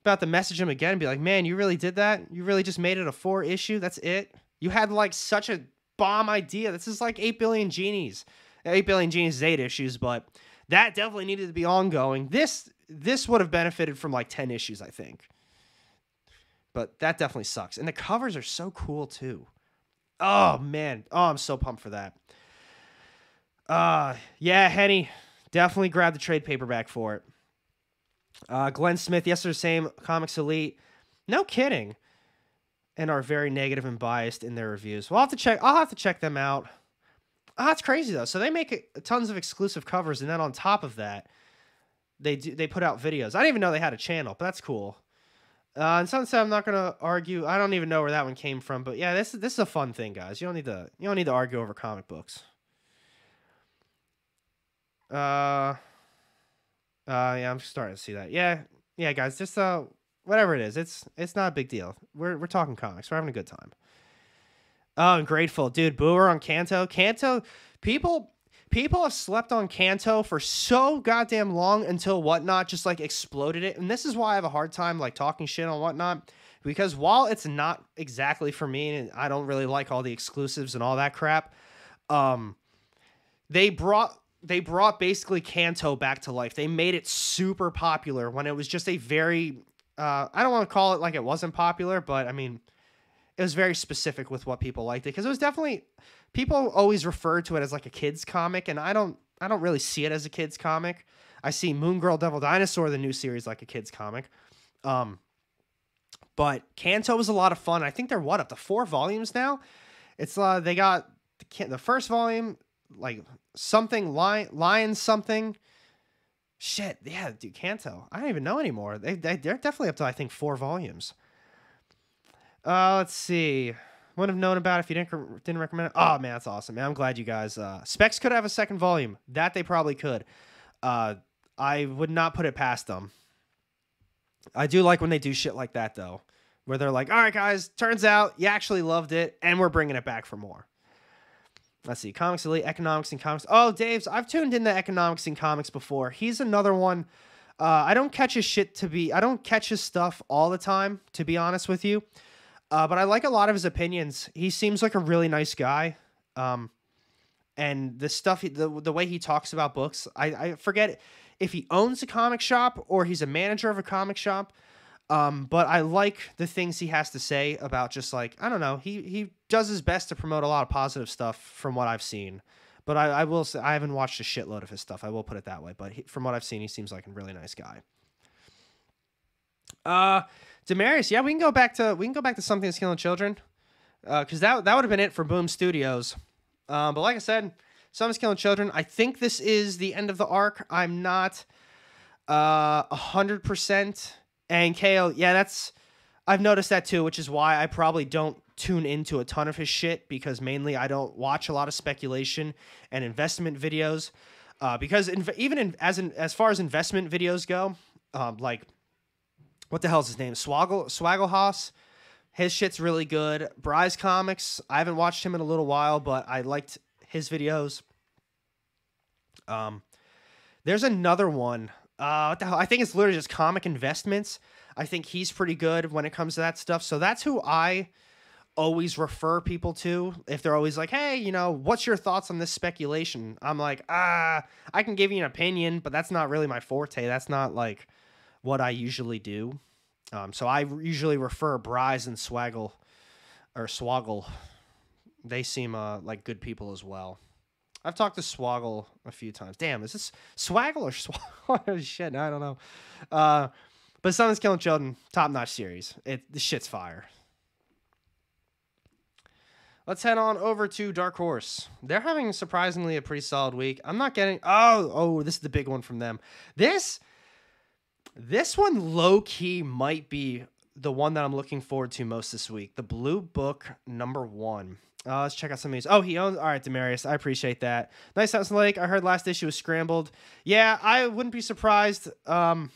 Speaker 1: About to message him again and be like, man, you really did that? You really just made it a four issue? That's it? You had like such a bomb idea. This is like 8 billion genies. 8 billion genies is eight issues, but that definitely needed to be ongoing. This this would have benefited from like 10 issues, I think. But that definitely sucks. And the covers are so cool too. Oh man. Oh, I'm so pumped for that. Uh yeah, Henny, definitely grab the trade paperback for it. Uh, Glenn Smith, yes, they're the same. Comics Elite, no kidding, and are very negative and biased in their reviews. We'll have to check. I'll have to check them out. Oh, that's crazy though. So they make tons of exclusive covers, and then on top of that, they do they put out videos. I didn't even know they had a channel, but that's cool. Uh, and Sunset, I'm not gonna argue. I don't even know where that one came from, but yeah, this this is a fun thing, guys. You don't need to you don't need to argue over comic books. Uh, uh, yeah, I'm starting to see that. Yeah, yeah, guys, just uh, whatever it is, it's it's not a big deal. We're we're talking comics. We're having a good time. Oh, I'm grateful, dude. Booher on Canto. Canto, people people have slept on Canto for so goddamn long until whatnot just like exploded it. And this is why I have a hard time like talking shit on whatnot. Because while it's not exactly for me and I don't really like all the exclusives and all that crap, um they brought they brought basically Kanto back to life. They made it super popular when it was just a very uh I don't want to call it like it wasn't popular, but I mean it was very specific with what people liked it because it was definitely people always refer to it as like a kids comic and I don't I don't really see it as a kids comic. I see Moon Girl Devil Dinosaur the new series like a kids comic. Um but Canto was a lot of fun. I think they're what up to 4 volumes now. It's uh they got the, the first volume like something lion lion something shit yeah dude Canto I don't even know anymore they, they they're definitely up to I think four volumes uh, let's see. Would have known about it if you didn't didn't recommend it. Oh man, that's awesome, man. I'm glad you guys. Uh, Specs could have a second volume. That they probably could. Uh, I would not put it past them. I do like when they do shit like that though, where they're like, "All right, guys, turns out you actually loved it, and we're bringing it back for more." Let's see, Comics Elite, Economics and Comics. Oh, Dave's. I've tuned into Economics and Comics before. He's another one. Uh, I don't catch his shit to be. I don't catch his stuff all the time, to be honest with you. Uh, but I like a lot of his opinions. He seems like a really nice guy. Um, and the stuff, the, the way he talks about books, I, I forget if he owns a comic shop or he's a manager of a comic shop. Um, but I like the things he has to say about just like, I don't know, he, he does his best to promote a lot of positive stuff from what I've seen. But I, I will say, I haven't watched a shitload of his stuff. I will put it that way. But he, from what I've seen, he seems like a really nice guy. Uh, Demarius, yeah, we can go back to we can go back to something that's killing children, because uh, that that would have been it for Boom Studios. Um, but like I said, something's killing children. I think this is the end of the arc. I'm not uh, a hundred percent. And Kale, yeah, that's I've noticed that too, which is why I probably don't tune into a ton of his shit because mainly I don't watch a lot of speculation and investment videos. Uh, because even in, as in, as far as investment videos go, um, like what the hell's his name? Swaggle Swagglehoss. His shit's really good. Bry's Comics. I haven't watched him in a little while, but I liked his videos. Um, there's another one. Uh, what the hell? I think it's literally just Comic Investments. I think he's pretty good when it comes to that stuff. So that's who I always refer people to if they're always like, hey, you know, what's your thoughts on this speculation? I'm like, ah, I can give you an opinion, but that's not really my forte. That's not like what I usually do. Um, so I usually refer Bryce and Swaggle or Swaggle. They seem uh, like good people as well. I've talked to Swaggle a few times. Damn, is this Swaggle or Swaggle? Shit, I don't know. Uh, but Something's Killing Children, top notch series. It the shit's fire. Let's head on over to Dark Horse. They're having surprisingly a pretty solid week. I'm not getting. Oh, oh, this is the big one from them. This this one, low key, might be the one that I'm looking forward to most this week. The Blue Book number one. Uh, let's check out some of these. Oh, he owns. All right, Demarius, I appreciate that. Nice House Lake. I heard last issue was scrambled. Yeah, I wouldn't be surprised um,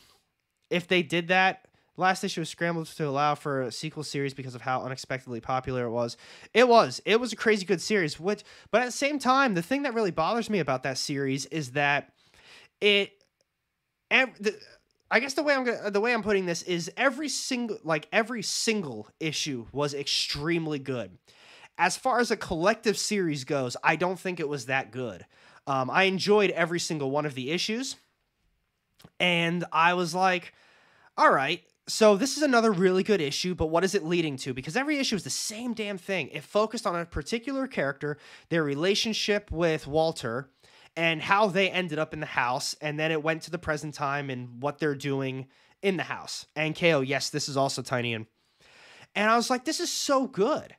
Speaker 1: if they did that. Last issue was scrambled to allow for a sequel series because of how unexpectedly popular it was. It was. It was a crazy good series. Which, but at the same time, the thing that really bothers me about that series is that it. Every, the, I guess the way I'm gonna, the way I'm putting this is every single like every single issue was extremely good. As far as a collective series goes, I don't think it was that good. Um, I enjoyed every single one of the issues, and I was like, all right. So this is another really good issue, but what is it leading to? Because every issue is the same damn thing. It focused on a particular character, their relationship with Walter, and how they ended up in the house. And then it went to the present time and what they're doing in the house. And KO, yes, this is also Tynion. And I was like, this is so good.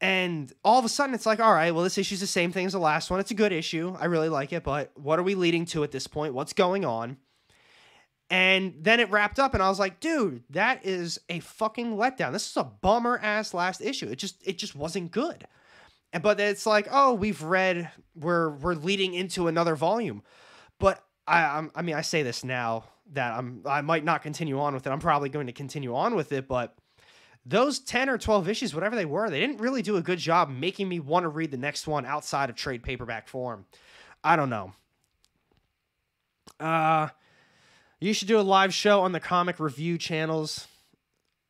Speaker 1: And all of a sudden, it's like, all right, well, this issue's the same thing as the last one. It's a good issue. I really like it, but what are we leading to at this point? What's going on? And then it wrapped up, and I was like, dude, that is a fucking letdown. This is a bummer ass last issue. It just it just wasn't good. And but it's like, oh, we've read, we're we're leading into another volume. But I I'm, I mean, I say this now that I'm I might not continue on with it. I'm probably going to continue on with it, but those 10 or 12 issues, whatever they were, they didn't really do a good job making me want to read the next one outside of trade paperback form. I don't know. Uh, you should do a live show on the comic review channels.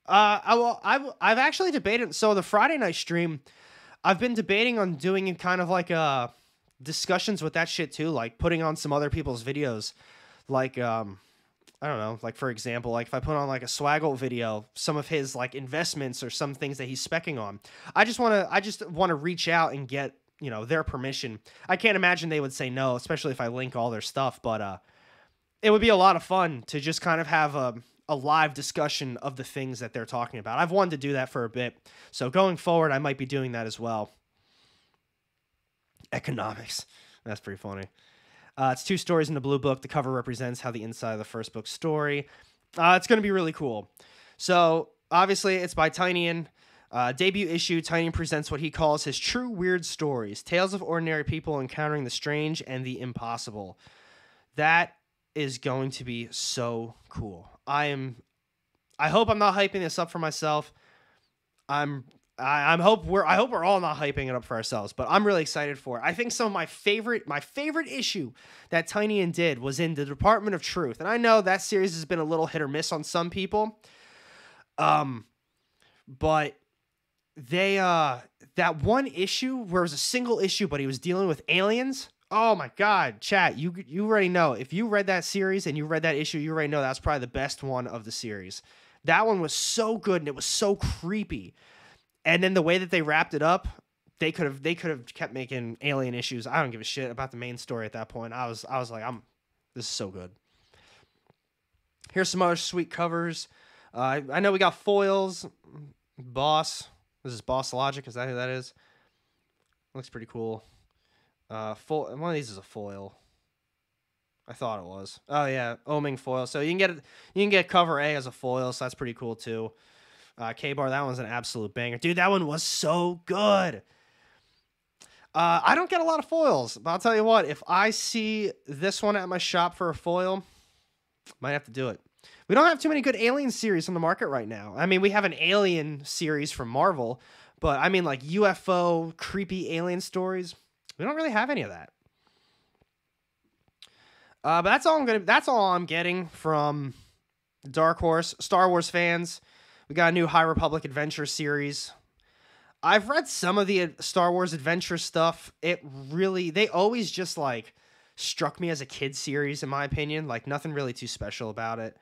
Speaker 1: Uh, I will. I will, I've actually debated. So the Friday night stream, I've been debating on doing kind of like uh discussions with that shit too, like putting on some other people's videos, like um I don't know, like for example, like if I put on like a Swaggle video, some of his like investments or some things that he's specking on. I just want to I just want to reach out and get, you know, their permission. I can't imagine they would say no, especially if I link all their stuff, but uh it would be a lot of fun to just kind of have a a live discussion of the things that they're talking about. I've wanted to do that for a bit. So going forward, I might be doing that as well. Economics. That's pretty funny. Uh, it's two stories in the blue book. The cover represents how the inside of the first book story. Uh, it's going to be really cool. So obviously, it's by Tynion. Uh, debut issue, Tynion presents what he calls his true weird stories, tales of ordinary people encountering the strange and the impossible. That is going to be so cool. I am. I hope I'm not hyping this up for myself. I'm I, am hope we're I hope we're all not hyping it up for ourselves, but I'm really excited for it. I think some of my favorite my favorite issue that Tynion did was in the Department of Truth, and I know that series has been a little hit or miss on some people. Um, but they uh that one issue where it was a single issue, but he was dealing with aliens. Oh my god, chat, you you already know. If you read that series and you read that issue, you already know that's probably the best one of the series. That one was so good and it was so creepy and then the way that they wrapped it up, they could have they could have kept making alien issues. I don't give a shit about the main story at that point. I was I was like, I'm this is so good. Here's some other sweet covers. Uh, I, I know we got foils, Boss. This is Boss Logic. Is that who that is? Looks pretty cool. Uh, full. One of these is a foil. I thought it was. Oh yeah, Oeming foil. So you can get you can get cover A as a foil. So that's pretty cool too. Uh, K Bar, that one's an absolute banger. Dude, that one was so good. Uh, I don't get a lot of foils, but I'll tell you what, if I see this one at my shop for a foil, might have to do it. We don't have too many good alien series on the market right now. I mean, we have an alien series from Marvel, but I mean, like UFO, creepy alien stories, we don't really have any of that. Uh, but that's all I'm gonna. That's all I'm getting from Dark Horse. Star Wars fans, we got a new High Republic Adventure series. I've read some of the Star Wars Adventure stuff. It really, they always just like struck me as a kid series, in my opinion. Like nothing really too special about it.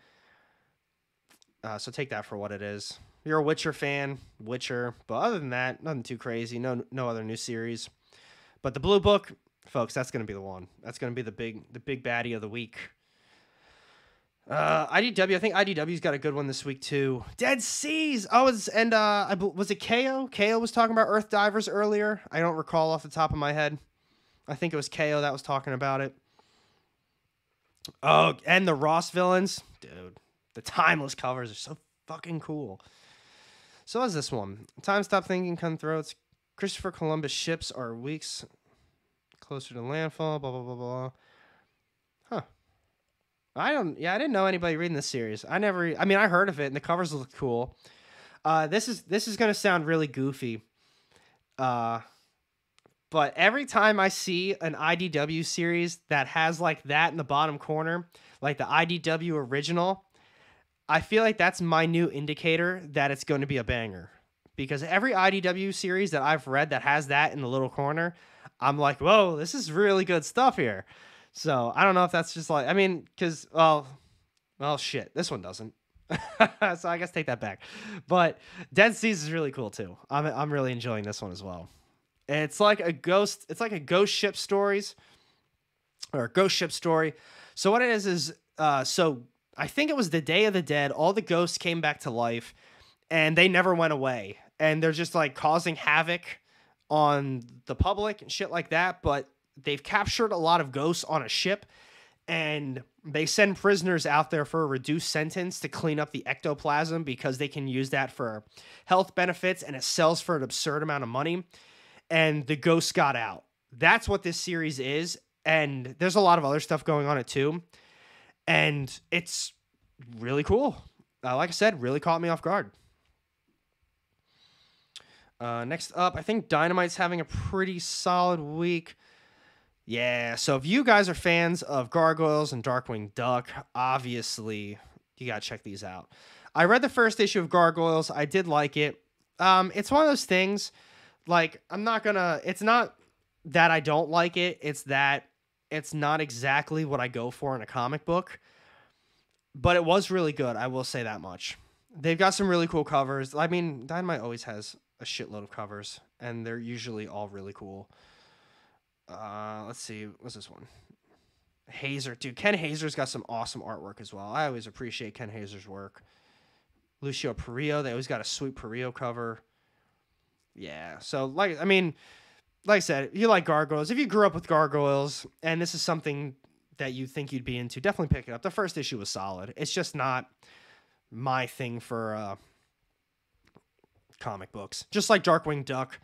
Speaker 1: Uh, so take that for what it is. You're a Witcher fan, Witcher, but other than that, nothing too crazy. No, no other new series. But the Blue Book, folks, that's gonna be the one. That's gonna be the big, the big baddie of the week. Uh, IDW, I think IDW's got a good one this week too. Dead Seas. Oh, was and uh, I was it KO. KO was talking about Earth Divers earlier. I don't recall off the top of my head. I think it was KO that was talking about it. Oh, and the Ross villains, dude. The timeless covers are so fucking cool. So is this one? Time stop thinking, cutthroats. Christopher Columbus ships are weeks closer to landfall. Blah blah blah blah. Huh. I don't. Yeah, I didn't know anybody reading this series. I never. I mean, I heard of it, and the covers look cool. Uh, this is this is gonna sound really goofy. Uh, but every time I see an IDW series that has like that in the bottom corner, like the IDW original, I feel like that's my new indicator that it's going to be a banger. Because every IDW series that I've read that has that in the little corner, I'm like, whoa, this is really good stuff here. So I don't know if that's just like I mean, because well, well, shit, this one doesn't. so I guess take that back. But Dead Seas is really cool too. I'm I'm really enjoying this one as well. It's like a ghost. It's like a ghost ship stories. or ghost ship story. So what it is is uh, so I think it was the Day of the Dead. All the ghosts came back to life, and they never went away. And they're just like causing havoc on the public and shit like that. But they've captured a lot of ghosts on a ship, and they send prisoners out there for a reduced sentence to clean up the ectoplasm because they can use that for health benefits and it sells for an absurd amount of money. And the ghosts got out. That's what this series is. And there's a lot of other stuff going on it too. And it's really cool. Uh, like I said, really caught me off guard. Uh, next up, I think Dynamite's having a pretty solid week. Yeah, so if you guys are fans of Gargoyles and Darkwing Duck, obviously you gotta check these out. I read the first issue of Gargoyles. I did like it. Um, it's one of those things. Like I'm not gonna. It's not that I don't like it. It's that it's not exactly what I go for in a comic book. But it was really good. I will say that much. They've got some really cool covers. I mean, Dynamite always has a shitload of covers, and they're usually all really cool. Uh, let's see, what's this one? Haeser, dude. Ken Haeser's got some awesome artwork as well. I always appreciate Ken Haeser's work. Lucio Parrillo, they always got a sweet Parrillo cover. Yeah, so like, I mean, like I said, you like gargoyles. If you grew up with gargoyles, and this is something that you think you'd be into, definitely pick it up. The first issue was solid. It's just not my thing for uh, comic books. Just like Darkwing Duck,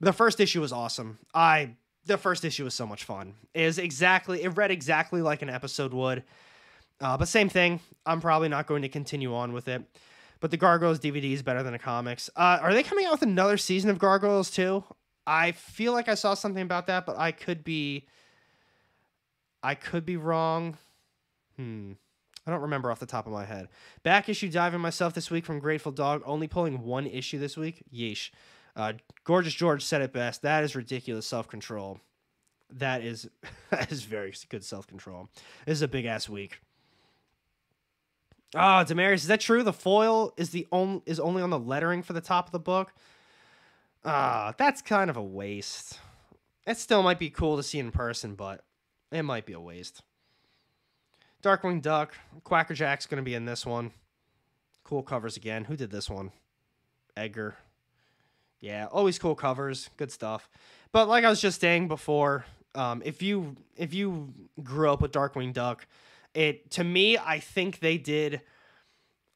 Speaker 1: the first issue was awesome. I the first issue was so much fun. Is exactly it read exactly like an episode would. Uh, but same thing. I'm probably not going to continue on with it. But the Gargoyles DVD is better than the comics. Uh, are they coming out with another season of Gargoyles too? I feel like I saw something about that, but I could be. I could be wrong. Hmm. I don't remember off the top of my head. Back issue diving myself this week from Grateful Dog, only pulling one issue this week. Yeesh. Uh, Gorgeous George said it best. That is ridiculous self control. That is that is very good self control. This is a big ass week. Ah, oh, Demarius, is that true? The foil is the only is only on the lettering for the top of the book. Ah, that's kind of a waste. It still might be cool to see in person, but it might be a waste. Darkwing Duck, Quackerjack's going to be in this one. Cool covers again. Who did this one? Edgar. Yeah, always cool covers, good stuff. But like I was just saying before, um, if you if you grew up with Darkwing Duck, it to me I think they did.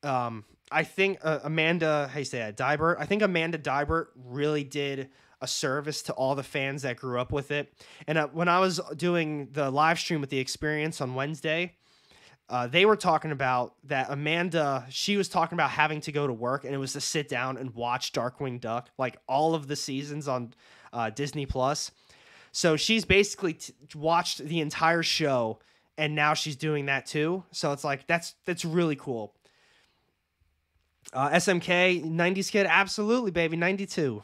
Speaker 1: Um, I think uh, Amanda, how you say that, Deibert. I think Amanda Deibert really did a service to all the fans that grew up with it. And uh, when I was doing the live stream with the experience on Wednesday, uh, they were talking about that Amanda, she was talking about having to go to work and it was to sit down and watch Darkwing Duck, like all of the seasons on uh, Disney Plus. So she's basically t- watched the entire show and now she's doing that too. So it's like, that's, that's really cool. Uh, SMK, 90s kid, absolutely, baby, 92.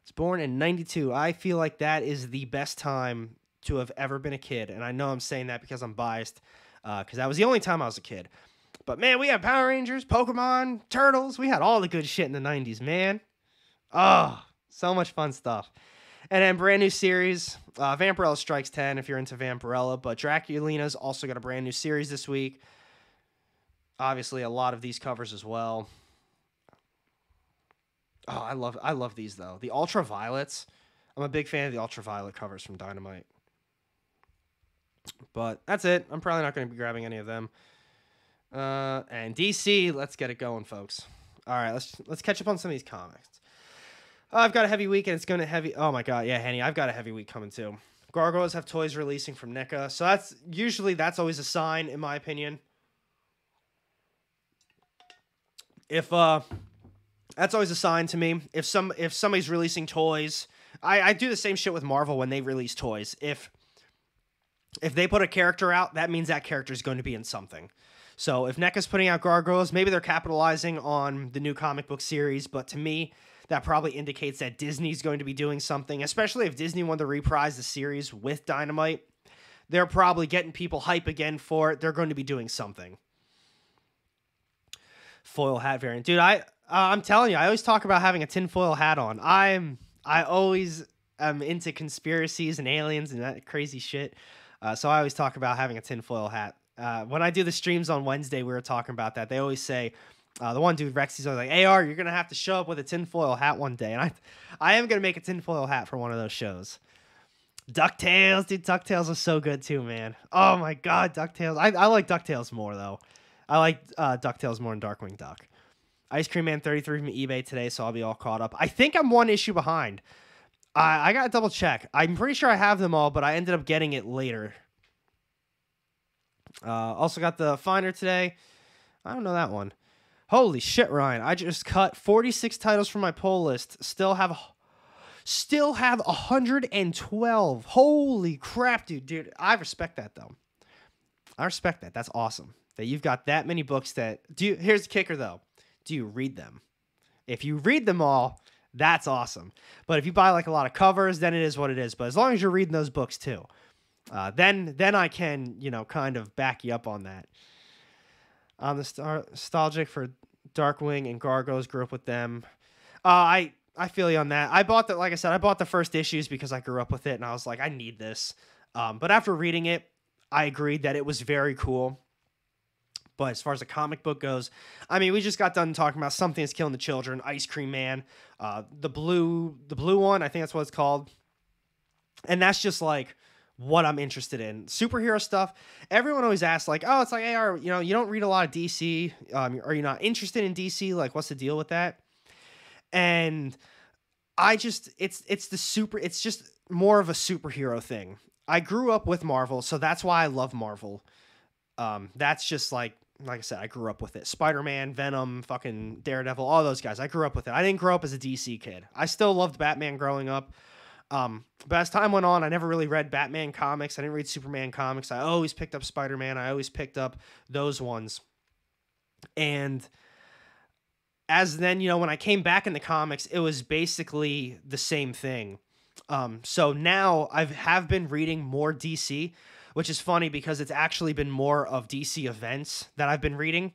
Speaker 1: It's born in 92. I feel like that is the best time to have ever been a kid. And I know I'm saying that because I'm biased because uh, that was the only time I was a kid. But man, we had Power Rangers, Pokemon, Turtles. We had all the good shit in the 90s, man. Oh, so much fun stuff. And then brand new series, uh, Vampirella Strikes 10 if you're into Vampirella. But Draculina's also got a brand new series this week. Obviously, a lot of these covers as well. Oh, I love I love these though. The ultraviolets. I'm a big fan of the ultraviolet covers from Dynamite. But that's it. I'm probably not going to be grabbing any of them. Uh, and DC, let's get it going, folks. All right, let's let's catch up on some of these comics. I've got a heavy week, and it's going to heavy. Oh my god, yeah, Henny, I've got a heavy week coming too. Gargoyles have toys releasing from NECA, so that's usually that's always a sign, in my opinion. If uh, that's always a sign to me. If some if somebody's releasing toys, I I do the same shit with Marvel when they release toys. If if they put a character out, that means that character is going to be in something. So if NECA's putting out Gargoyles, maybe they're capitalizing on the new comic book series, but to me, that probably indicates that Disney's going to be doing something, especially if Disney wanted to reprise the series with Dynamite. They're probably getting people hype again for it. They're going to be doing something. Foil hat variant. Dude, I uh, I'm telling you, I always talk about having a tinfoil hat on. I'm I always am into conspiracies and aliens and that crazy shit. Uh, so I always talk about having a tinfoil hat. Uh, when I do the streams on Wednesday, we were talking about that. They always say, uh, the one dude Rex, always like, "Ar, you're gonna have to show up with a tinfoil hat one day," and I, I am gonna make a tinfoil hat for one of those shows. Ducktales, dude, Ducktales is so good too, man. Oh my god, Ducktales. I, I like Ducktales more though. I like uh, Ducktales more than Darkwing Duck. Ice Cream Man 33 from eBay today, so I'll be all caught up. I think I'm one issue behind. I I gotta double check. I'm pretty sure I have them all, but I ended up getting it later. Uh, also got the Finder today. I don't know that one. Holy shit, Ryan! I just cut 46 titles from my pull list. Still have, still have 112. Holy crap, dude! Dude, I respect that though. I respect that. That's awesome. That you've got that many books. That do. You, here's the kicker though. Do you read them? If you read them all, that's awesome. But if you buy like a lot of covers, then it is what it is. But as long as you're reading those books too, uh, then then I can you know kind of back you up on that. I'm nostalgic for Darkwing and Gargos. Grew up with them. Uh, I I feel you on that. I bought the like I said, I bought the first issues because I grew up with it, and I was like, I need this. Um, but after reading it, I agreed that it was very cool. But as far as a comic book goes, I mean, we just got done talking about something that's killing the children, Ice Cream Man, uh, the blue, the blue one. I think that's what it's called, and that's just like what I'm interested in. Superhero stuff. Everyone always asks, like, oh, it's like, hey, are, you know, you don't read a lot of DC. Um, are you not interested in DC? Like, what's the deal with that? And I just, it's, it's the super, it's just more of a superhero thing. I grew up with Marvel, so that's why I love Marvel. Um, that's just like, like I said, I grew up with it. Spider Man, Venom, fucking Daredevil, all those guys. I grew up with it. I didn't grow up as a DC kid. I still loved Batman growing up. Um, but as time went on, I never really read Batman comics. I didn't read Superman comics. I always picked up Spider Man. I always picked up those ones. And as then, you know, when I came back in the comics, it was basically the same thing. Um, so now I have been reading more DC, which is funny because it's actually been more of DC events that I've been reading.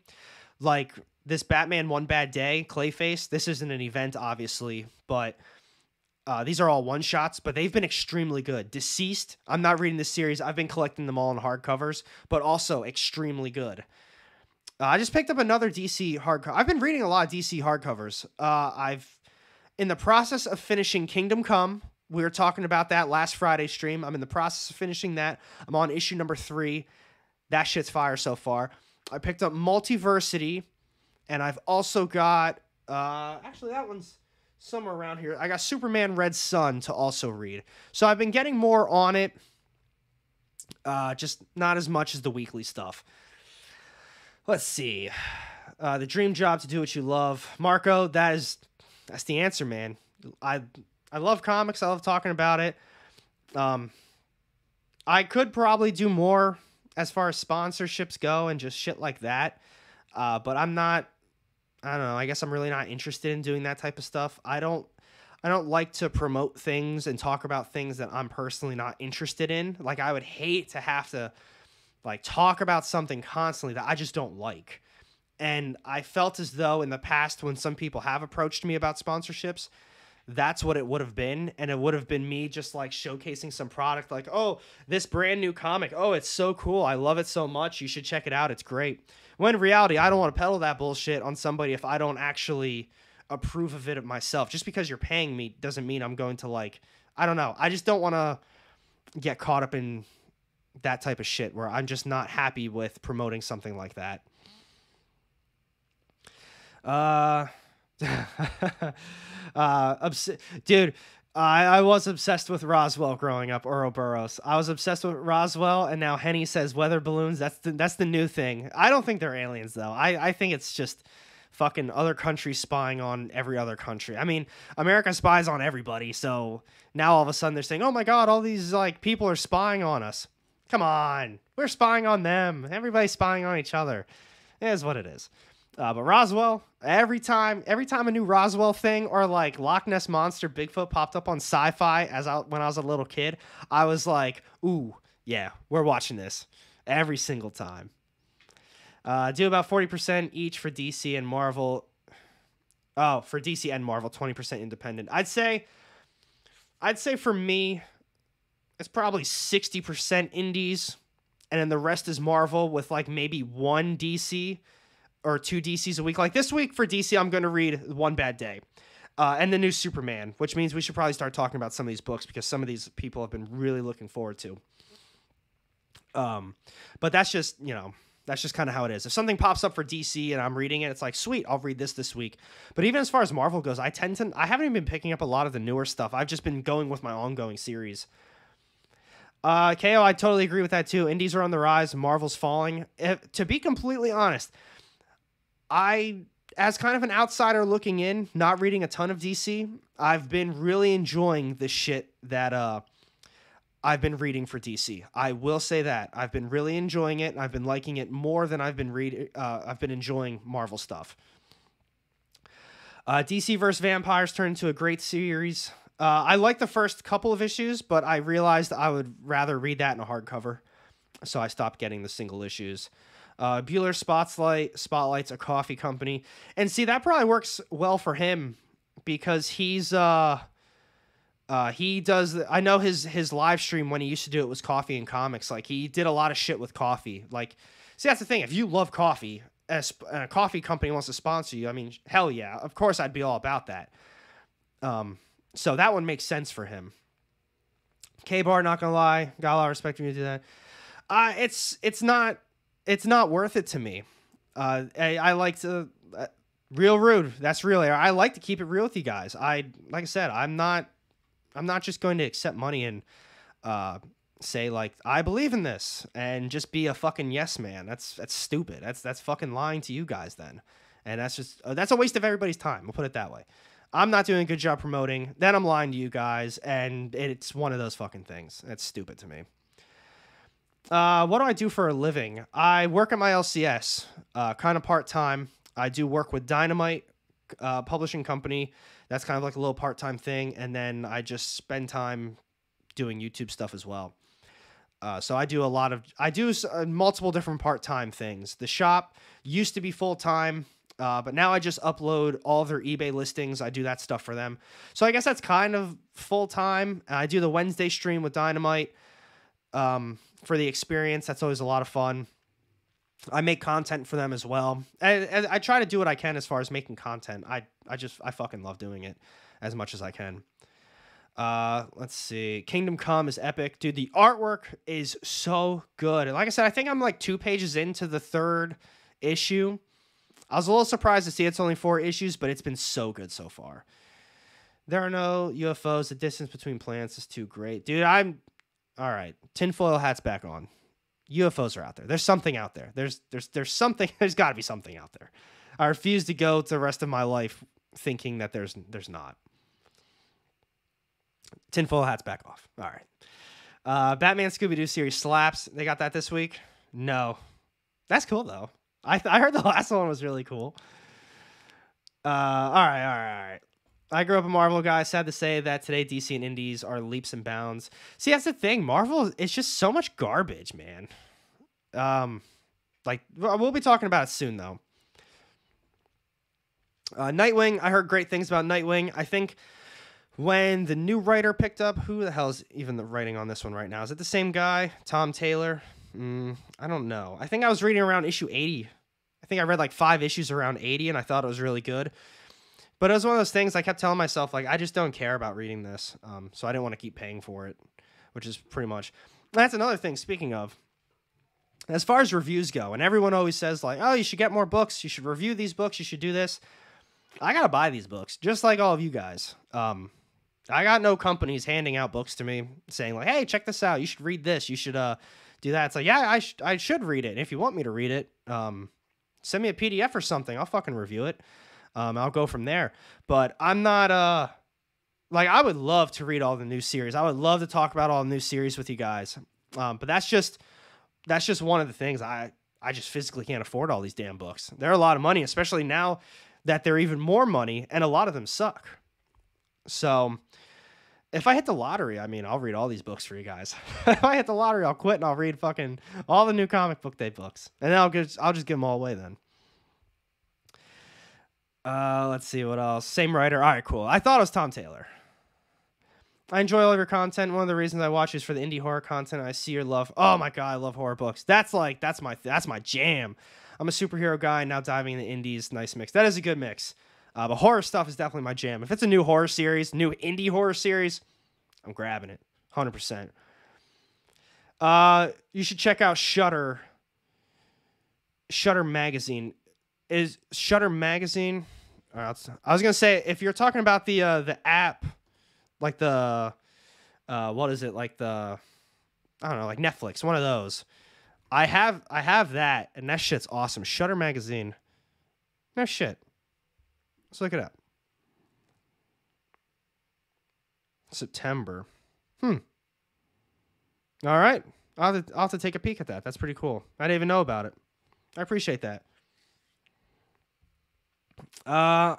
Speaker 1: Like this Batman One Bad Day, Clayface. This isn't an event, obviously, but uh, these are all one shots, but they've been extremely good. DCeased, I'm not reading this series. I've been collecting them all in hardcovers, but also extremely good. Uh, I just picked up another DC hardcover. I've been reading a lot of DC hardcovers. Uh, I've in the process of finishing Kingdom Come. We were talking about that last Friday stream. I'm in the process of finishing that. I'm on issue number three. That shit's fire so far. I picked up Multiversity, and I've also got. Uh, actually, that one's somewhere around here. I got Superman Red Son to also read. So I've been getting more on it. Uh, just not as much as the weekly stuff. Let's see. Uh, the dream job to do what you love. Marco, that is that's the answer, man. I I love comics. I love talking about it. Um I could probably do more as far as sponsorships go and just shit like that. Uh, but I'm not I don't know. I guess I'm really not interested in doing that type of stuff. I don't I don't like to promote things and talk about things that I'm personally not interested in. Like I would hate to have to like talk about something constantly that I just don't like. And I felt as though in the past when some people have approached me about sponsorships, that's what it would have been and it would have been me just like showcasing some product like, "Oh, this brand new comic. Oh, it's so cool. I love it so much. You should check it out. It's great." When in reality, I don't want to peddle that bullshit on somebody if I don't actually approve of it myself. Just because you're paying me doesn't mean I'm going to like I don't know. I just don't want to get caught up in that type of shit where I'm just not happy with promoting something like that. Uh uh obs- dude, I, I was obsessed with Roswell growing up, Earl Ouroboros. I was obsessed with Roswell, and now Henny says weather balloons. That's the, that's the new thing. I don't think they're aliens though. I, I think it's just fucking other countries spying on every other country. I mean, America spies on everybody, so now all of a sudden they're saying, "Oh my god, all these like people are spying on us." Come on, we're spying on them. Everybody's spying on each other. It is what it is. Uh, but Roswell, every time, every time a new Roswell thing or like Loch Ness monster, Bigfoot popped up on Sci-Fi as I when I was a little kid, I was like, "Ooh, yeah, we're watching this every single time." Uh, do about forty percent each for DC and Marvel. Oh, for DC and Marvel, twenty percent independent. I'd say, I'd say for me, it's probably 60% indies and then the rest is Marvel with like maybe one DC or two DCs a week. Like this week for DC, I'm going to read One Bad Day. Uh, and the new Superman, which means we should probably start talking about some of these books because some of these people have been really looking forward to. Um, but that's just you know that's just kind of how it is. If something pops up for DC and I'm reading it, it's like sweet, I'll read this this week. But even as far as Marvel goes, I tend to I haven't even been picking up a lot of the newer stuff. I've just been going with my ongoing series. Uh, KO, I totally agree with that too. Indies are on the rise, Marvel's falling. If, to be completely honest, I as kind of an outsider looking in, not reading a ton of DC, I've been really enjoying the shit that uh I've been reading for DC. I will say that I've been really enjoying it. I've been liking it more than I've been reading. Uh, I've been enjoying Marvel stuff. Uh, DC vs. Vampires turned into a great series. Uh, I like the first couple of issues, but I realized I would rather read that in a hardcover, so I stopped getting the single issues. Uh, Bueller Spotlight spotlights a coffee company, and see that probably works well for him because he's uh, uh, he does. I know his his live stream when he used to do it was coffee and comics. Like he did a lot of shit with coffee. Like, see that's the thing. If you love coffee, and a, a coffee company wants to sponsor you, I mean, hell yeah, of course I'd be all about that. Um, so that one makes sense for him. K bar, not gonna lie, got a lot of respect for you to do that. Uh, it's it's not it's not worth it to me. Uh, I, I like to uh, real rude. That's real. air. I like to keep it real with you guys. I like I said, I'm not I'm not just going to accept money and uh, say like I believe in this and just be a fucking yes man. That's that's stupid. That's that's fucking lying to you guys then, and that's just uh, that's a waste of everybody's time. We'll put it that way. I'm not doing a good job promoting. Then I'm lying to you guys, and it's one of those fucking things. That's stupid to me. Uh, what do I do for a living? I work at my LCS, uh, kind of part time. I do work with Dynamite uh, Publishing Company. That's kind of like a little part time thing, and then I just spend time doing YouTube stuff as well. Uh, so I do a lot of I do uh, multiple different part time things. The shop used to be full time, uh, but now I just upload all their eBay listings. I do that stuff for them. So I guess that's kind of full time. I do the Wednesday stream with Dynamite. Um, for the experience. That's always a lot of fun. I make content for them as well. And, I try to do what I can as far as making content. I I just I fucking love doing it as much as I can. Uh, let's see. Kingdom Come is epic, dude. The artwork is so good. And like I said, I think I'm like two pages into the third issue. I was a little surprised to see it's only four issues, but it's been so good so far. There are no UFOs. The distance between planets is too great, dude. I'm all right, tinfoil hats back on. UFOs are out there. There's something out there. There's there's there's something. There's got to be something out there. I refuse to go to the rest of my life thinking that there's there's not. Tinfoil hats back off. All right. Uh, Batman Scooby Doo series slaps. They got that this week. No, that's cool though. I th- I heard the last one was really cool. Uh, all right, all right, all right. I grew up a Marvel guy. Sad to say that today DC and Indies are leaps and bounds. See, that's the thing. Marvel is just so much garbage, man. Um, like we'll be talking about it soon, though. Uh, Nightwing. I heard great things about Nightwing. I think when the new writer picked up, who the hell is even the writing on this one right now? Is it the same guy, Tom Taylor? Mm, I don't know. I think I was reading around issue eighty. I think I read like five issues around eighty, and I thought it was really good. But it was one of those things I kept telling myself, like, I just don't care about reading this. Um, so I didn't want to keep paying for it, which is pretty much. That's another thing, speaking of. As far as reviews go, and everyone always says, like, oh, you should get more books. You should review these books. You should do this. I got to buy these books, just like all of you guys. Um, I got no companies handing out books to me saying, like, hey, check this out. You should read this. You should uh, do that. It's like, yeah, I, sh- I should read it. And if you want me to read it, um, send me a PDF or something. I'll fucking review it. Um, I'll go from there. But I'm not uh like I would love to read all the new series. I would love to talk about all the new series with you guys. Um, but that's just that's just one of the things I I just physically can't afford all these damn books. They're a lot of money, especially now that they're even more money, and a lot of them suck. So if I hit the lottery, I mean, I'll read all these books for you guys. if I hit the lottery, I'll quit and I'll read fucking all the new comic book day books, and then I'll just I'll just give them all away then. Uh, let's see what else. Same writer. All right, cool. I thought it was Tom Taylor. I enjoy all of your content. One of the reasons I watch is for the indie horror content. I see your love. Oh my god, I love horror books. That's like that's my that's my jam. I'm a superhero guy now diving into indies. Nice mix. That is a good mix. Uh, but horror stuff is definitely my jam. If it's a new horror series, new indie horror series, I'm grabbing it. 100%. Uh, you should check out Shutter. Shutter magazine is Shutter magazine. I was gonna say if you're talking about the uh, the app, like the uh, what is it like the I don't know like Netflix, one of those. I have I have that, and that shit's awesome. Shutter magazine. No shit. Let's look it up. September. Hmm. All right. I'll have, to, I'll have to take a peek at that. That's pretty cool. I didn't even know about it. I appreciate that. Uh,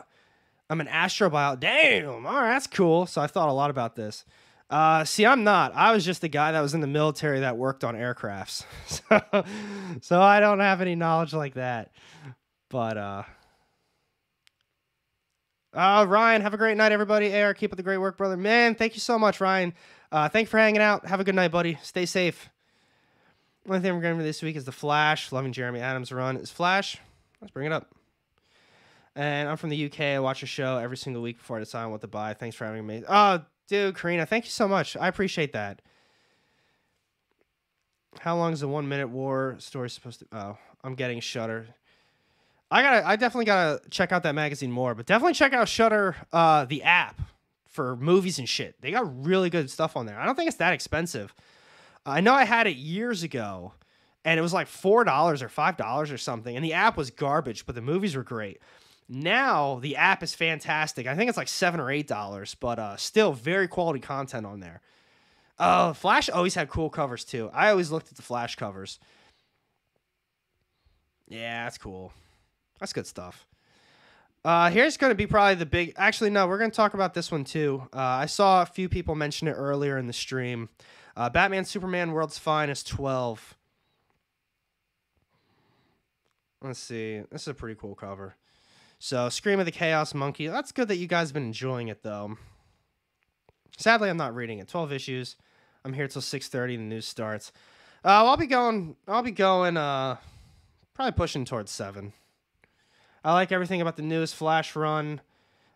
Speaker 1: I'm an astrobiologist. Damn. All right, that's cool. So I thought a lot about this. Uh, see, I'm not. I was just the guy that was in the military that worked on aircrafts. so, so I don't have any knowledge like that. But uh, uh, Ryan, have a great night, everybody. AR, keep up the great work, brother. Man, thank you so much, Ryan. Uh, thank you for hanging out. Have a good night, buddy. Stay safe. One thing we're going to this week is the Flash. Loving Jeremy Adams' run. Is Flash? Let's bring it up. And I'm from the UK. I watch a show every single week before I decide what to buy. Thanks for having me. Oh, dude, Karina, thank you so much. I appreciate that. How long is the one minute war story supposed to? Oh, I'm getting Shudder. I gotta, I definitely gotta check out that magazine more, but definitely check out Shudder, uh, the app for movies and shit. They got really good stuff on there. I don't think it's that expensive. I know I had it years ago, and it was like four dollars or five dollars or something, and the app was garbage, but the movies were great. Now the app is fantastic. I think it's like seven or eight dollars, but uh, still very quality content on there. Oh, Flash always had cool covers too. I always looked at the Flash covers. Yeah, that's cool. That's good stuff. Uh, here's going to be probably the big. Actually, no, we're going to talk about this one too. Uh, I saw a few people mention it earlier in the stream. Uh, Batman Superman World's Finest 12. Let's see. This is a pretty cool cover. So, Scream of the Chaos Monkey. That's good that you guys have been enjoying it, though. Sadly, I'm not reading it. 12 issues. I'm here till 6:30. The news starts. Uh, I'll be going. I'll be going. Uh, probably pushing towards seven. I like everything about the newest Flash run.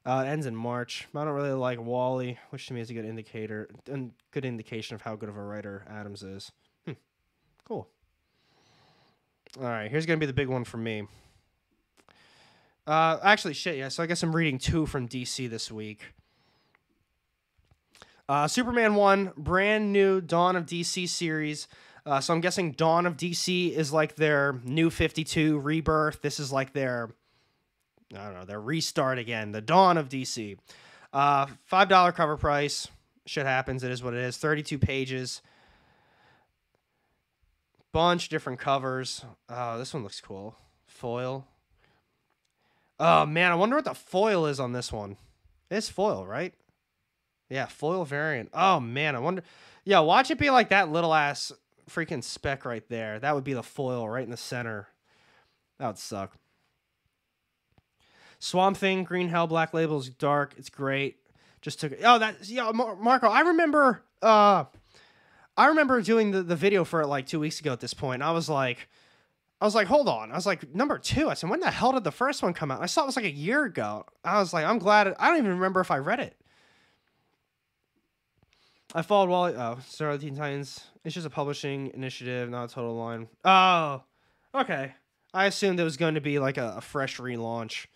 Speaker 1: Uh, it ends in March. I don't really like Wally, which to me is a good indicator, and good indication of how good of a writer Adams is. Hmm. Cool. All right, here's gonna be the big one for me. Uh, actually, shit, yeah. So I guess I'm reading two from DC this week. Uh, Superman one, brand new Dawn of DC series. Uh, so I'm guessing Dawn of DC is like their new 52 rebirth. This is like their I don't know, their restart again, the dawn of DC. Uh, five dollar cover price. Shit happens. It is what it is. Thirty two pages. Bunch different covers. Oh, this one looks cool. Foil. Oh man, I wonder what the foil is on this one. It's foil, right? Yeah, foil variant. Oh man, I wonder. Yeah, watch it be like that little ass freaking speck right there. That would be the foil right in the center. That would suck. Swamp Thing, Green Hell, Black Label is dark. It's great. Just took oh that yeah Marco. I remember uh, I remember doing the, the video for it like two weeks ago at this point. And I was like, I was like, hold on. I was like, number two. I said, when the hell did the first one come out? I saw it was like a year ago. I was like, I'm glad. I don't even remember if I read it. I followed Wally. Oh, Star Teen Titans. It's just a publishing initiative, not a total line. Oh, okay. I assumed it was going to be like a, a fresh relaunch.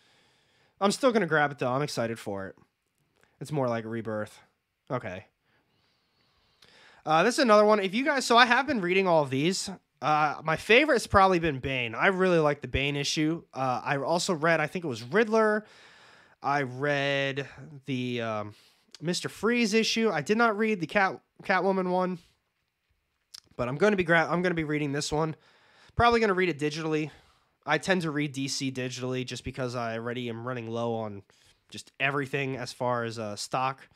Speaker 1: I'm still gonna grab it though. I'm excited for it. It's more like a rebirth. Okay. Uh, this is another one. If you guys, so I have been reading all of these. Uh, my favorite has probably been Bane. I really like the Bane issue. Uh, I also read, I think it was Riddler. I read the um, Mister Freeze issue. I did not read the Cat Catwoman one, but I'm going to be gra- I'm going to be reading this one. Probably going to read it digitally I tend to read DC digitally just because I already am running low on just everything as far as uh, stock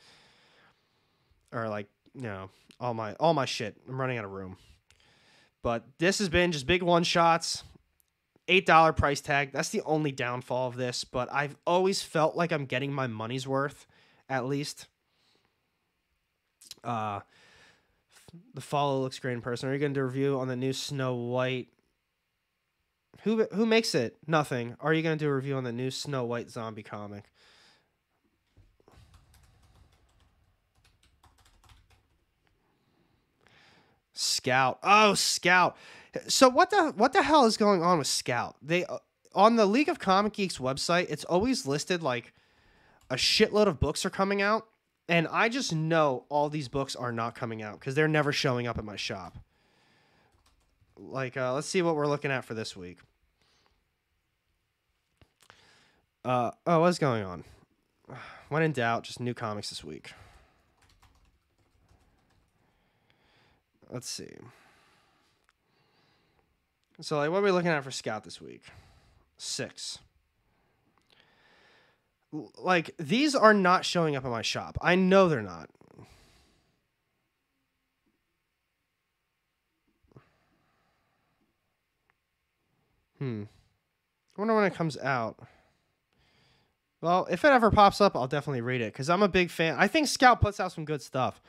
Speaker 1: or like you know all my all my shit. I'm running out of room. But this has been just big one shots. Eight dollar price tag. That's the only downfall of this. But I've always felt like I'm getting my money's worth, at least. Uh, the follow looks great in person. Are you going to do a review on the new Snow White? Who who makes it? Nothing. Are you going to do a review on the new Snow White zombie comic? Scout. Oh, Scout. So what the what the hell is going on with Scout? They uh, on the League of Comic Geeks website, it's always listed like a shitload of books are coming out, and I just know all these books are not coming out because they're never showing up at my shop. Like, uh, let's see what we're looking at for this week. Uh, oh, what's going on? When in doubt, just new comics this week. Let's see. So, like, what are we looking at for Scout this week? Six. Like, these are not showing up in my shop. I know they're not. Hmm. I wonder when it comes out. Well, if it ever pops up, I'll definitely read it because I'm a big fan. I think Scout puts out some good stuff.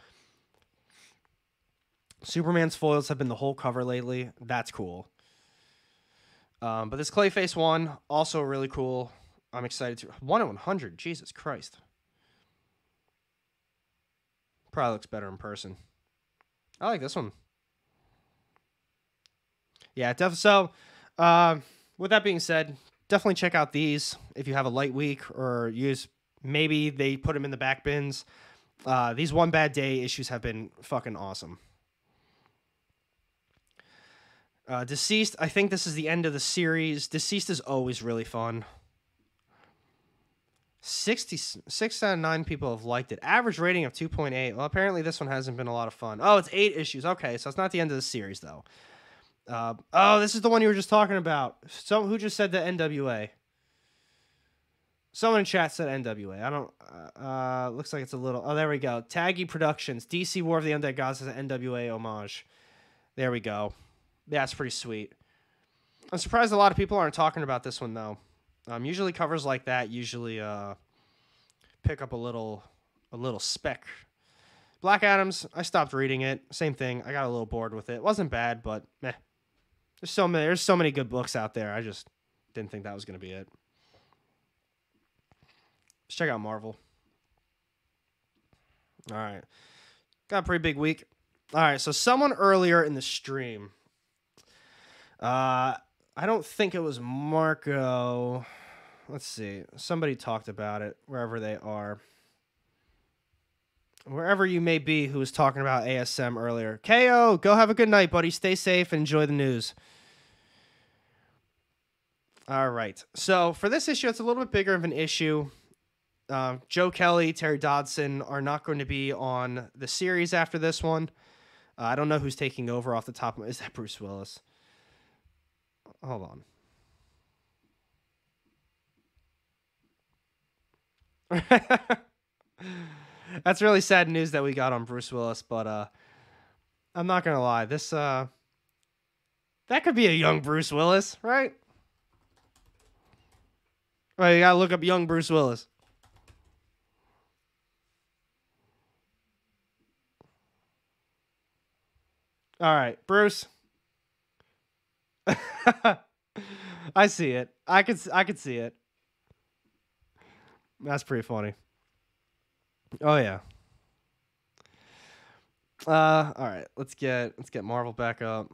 Speaker 1: Superman's foils have been the whole cover lately. That's cool. Um, but this Clayface one also really cool. I'm excited to one in 100. Jesus Christ. Probably looks better in person. I like this one. Yeah, def- so um, with that being said, definitely check out these if you have a light week or use maybe they put them in the back bins. Uh, these one bad day issues have been fucking awesome. Uh, DCeased, I think this is the end of the series. DCeased is always really fun. 66 out of 9 people have liked it. Average rating of 2.8. Well, apparently this one hasn't been a lot of fun. Oh, it's 8 issues. Okay, so it's not the end of the series, though. Uh, oh, this is the one you were just talking about. So, who just said the NWA? Someone in chat said NWA. I don't. Uh, uh, looks like it's a little. Oh, there we go. Taggy Productions. DC War of the Undead Gods is an NWA homage. There we go. Yeah, it's pretty sweet. I'm surprised a lot of people aren't talking about this one though. Um, usually covers like that usually uh, pick up a little a little speck. Black Adams, I stopped reading it. Same thing. I got a little bored with it. It wasn't bad, but meh. There's so many. There's so many good books out there. I just didn't think that was gonna be it. Let's check out Marvel. All right, got a pretty big week. All right, so someone earlier in the stream. Uh, I don't think it was Marco. Let's see. Somebody talked about it wherever they are. Wherever you may be who was talking about ASM earlier. KO, go have a good night, buddy. Stay safe and enjoy the news. All right. So for this issue, it's a little bit bigger of an issue. Uh, Joe Kelly, Terry Dodson are not going to be on the series after this one. Uh, I don't know who's taking over off the top. Is that Bruce Willis? Hold on. That's really sad news that we got on Bruce Willis, but uh I'm not gonna lie, this uh that could be a young Bruce Willis, right? Right, you gotta look up young Bruce Willis. All right, Bruce. I see it. I could I could see it. That's pretty funny. Oh yeah. Uh all right, let's get let's get Marvel back up.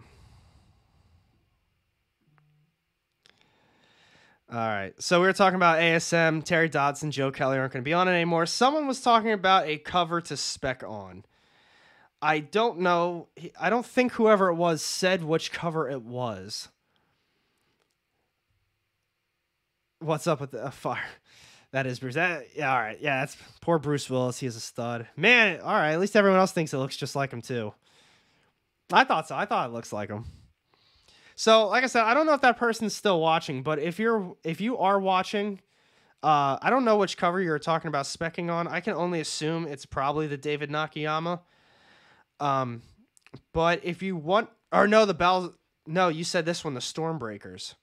Speaker 1: All right. So we were talking about ASM, Terry Dodson, Joe Kelly aren't going to be on it anymore. Someone was talking about a cover to spec on. I don't know. I don't think whoever it was said which cover it was. What's up with the uh, fire? That is Bruce. That, yeah, all right. Yeah, that's poor Bruce Willis. He is a stud. Man, all right. At least everyone else thinks it looks just like him, too. I thought so. I thought it looks like him. So, like I said, I don't know if that person's still watching, but if you're if you are watching, uh, I don't know which cover you're talking about specking on. I can only assume it's probably the David Nakayama. Um, but if you want, or no, the Bells. No, you said this one, the Stormbreakers.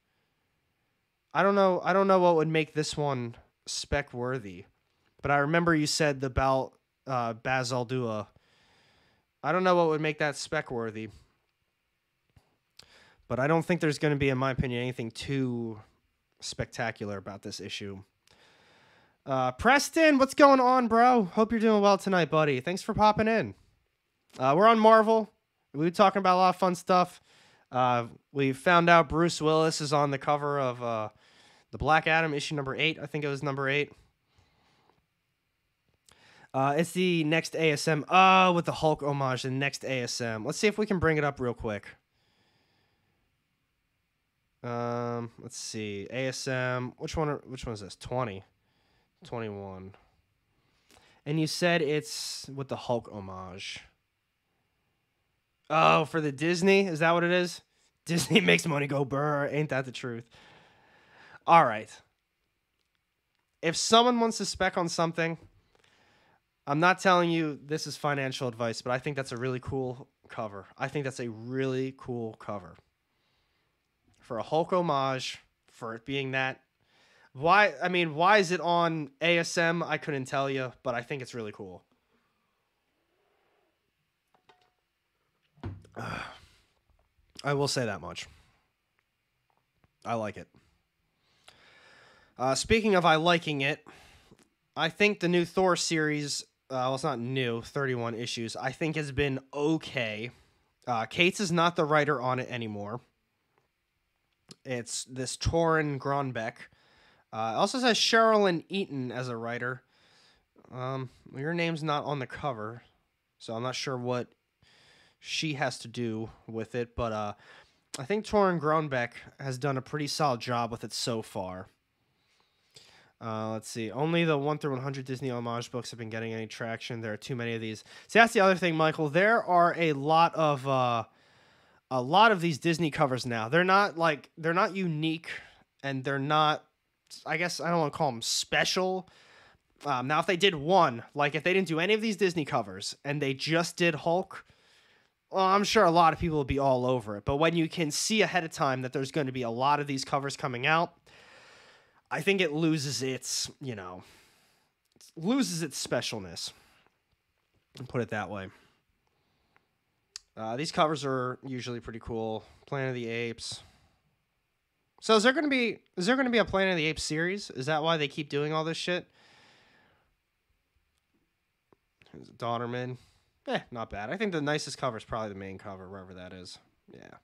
Speaker 1: I don't know. I don't know what would make this one spec worthy, but I remember you said the Bal uh, Bazaldua I don't know what would make that spec worthy. But I don't think there's going to be, in my opinion, anything too spectacular about this issue. Uh, Preston, what's going on, bro? Hope you're doing well tonight, buddy. Thanks for popping in. Uh, we're on Marvel. We were talking about a lot of fun stuff. Uh, we found out Bruce Willis is on the cover of uh, the Black Adam issue number eight. I think it was number eight. Uh, it's the next ASM. Oh, with the Hulk homage, the next ASM. Let's see if we can bring it up real quick. Um, let's see. ASM. Which one? Are, which one is this? 20. 21. And you said it's with the Hulk homage. Oh, for the Disney? Is that what it is? Disney makes money go burr. Ain't that the truth? All right. If someone wants to spec on something, I'm not telling you this is financial advice, but I think that's a really cool cover. I think that's a really cool cover. For a Hulk homage, for it being that. Why? I mean, why is it on ASM? I couldn't tell you, but I think it's really cool. I will say that much. I like it. Uh, speaking of I liking it, I think the new Thor series, uh, well, it's not new, 31 issues, I think has been okay. Uh, Cates is not the writer on it anymore. It's this Torunn Grønbekk. Uh, also says Sherilyn Eaton as a writer. Um, your name's not on the cover, so I'm not sure what she has to do with it, but uh, I think Torunn Grønbekk has done a pretty solid job with it so far. Uh, let's see. Only the 1 through 100 Disney homage books have been getting any traction. There are too many of these. See, that's the other thing, Michael. There are a lot of uh, a lot of these Disney covers now. They're not like they're not unique, and they're not. I guess I don't want to call them special. Um, now, if they did one, like if they didn't do any of these Disney covers and they just did Hulk, well, I'm sure a lot of people will be all over it. But when you can see ahead of time that there's going to be a lot of these covers coming out, I think it loses its, you know, loses its specialness. Put it that way. Uh, these covers are usually pretty cool. Planet of the Apes. So is there going to be is there going to be a Planet of the Apes series? Is that why they keep doing all this shit? Daughterman. Eh, not bad. I think the nicest cover is probably the main cover, wherever that is. Yeah.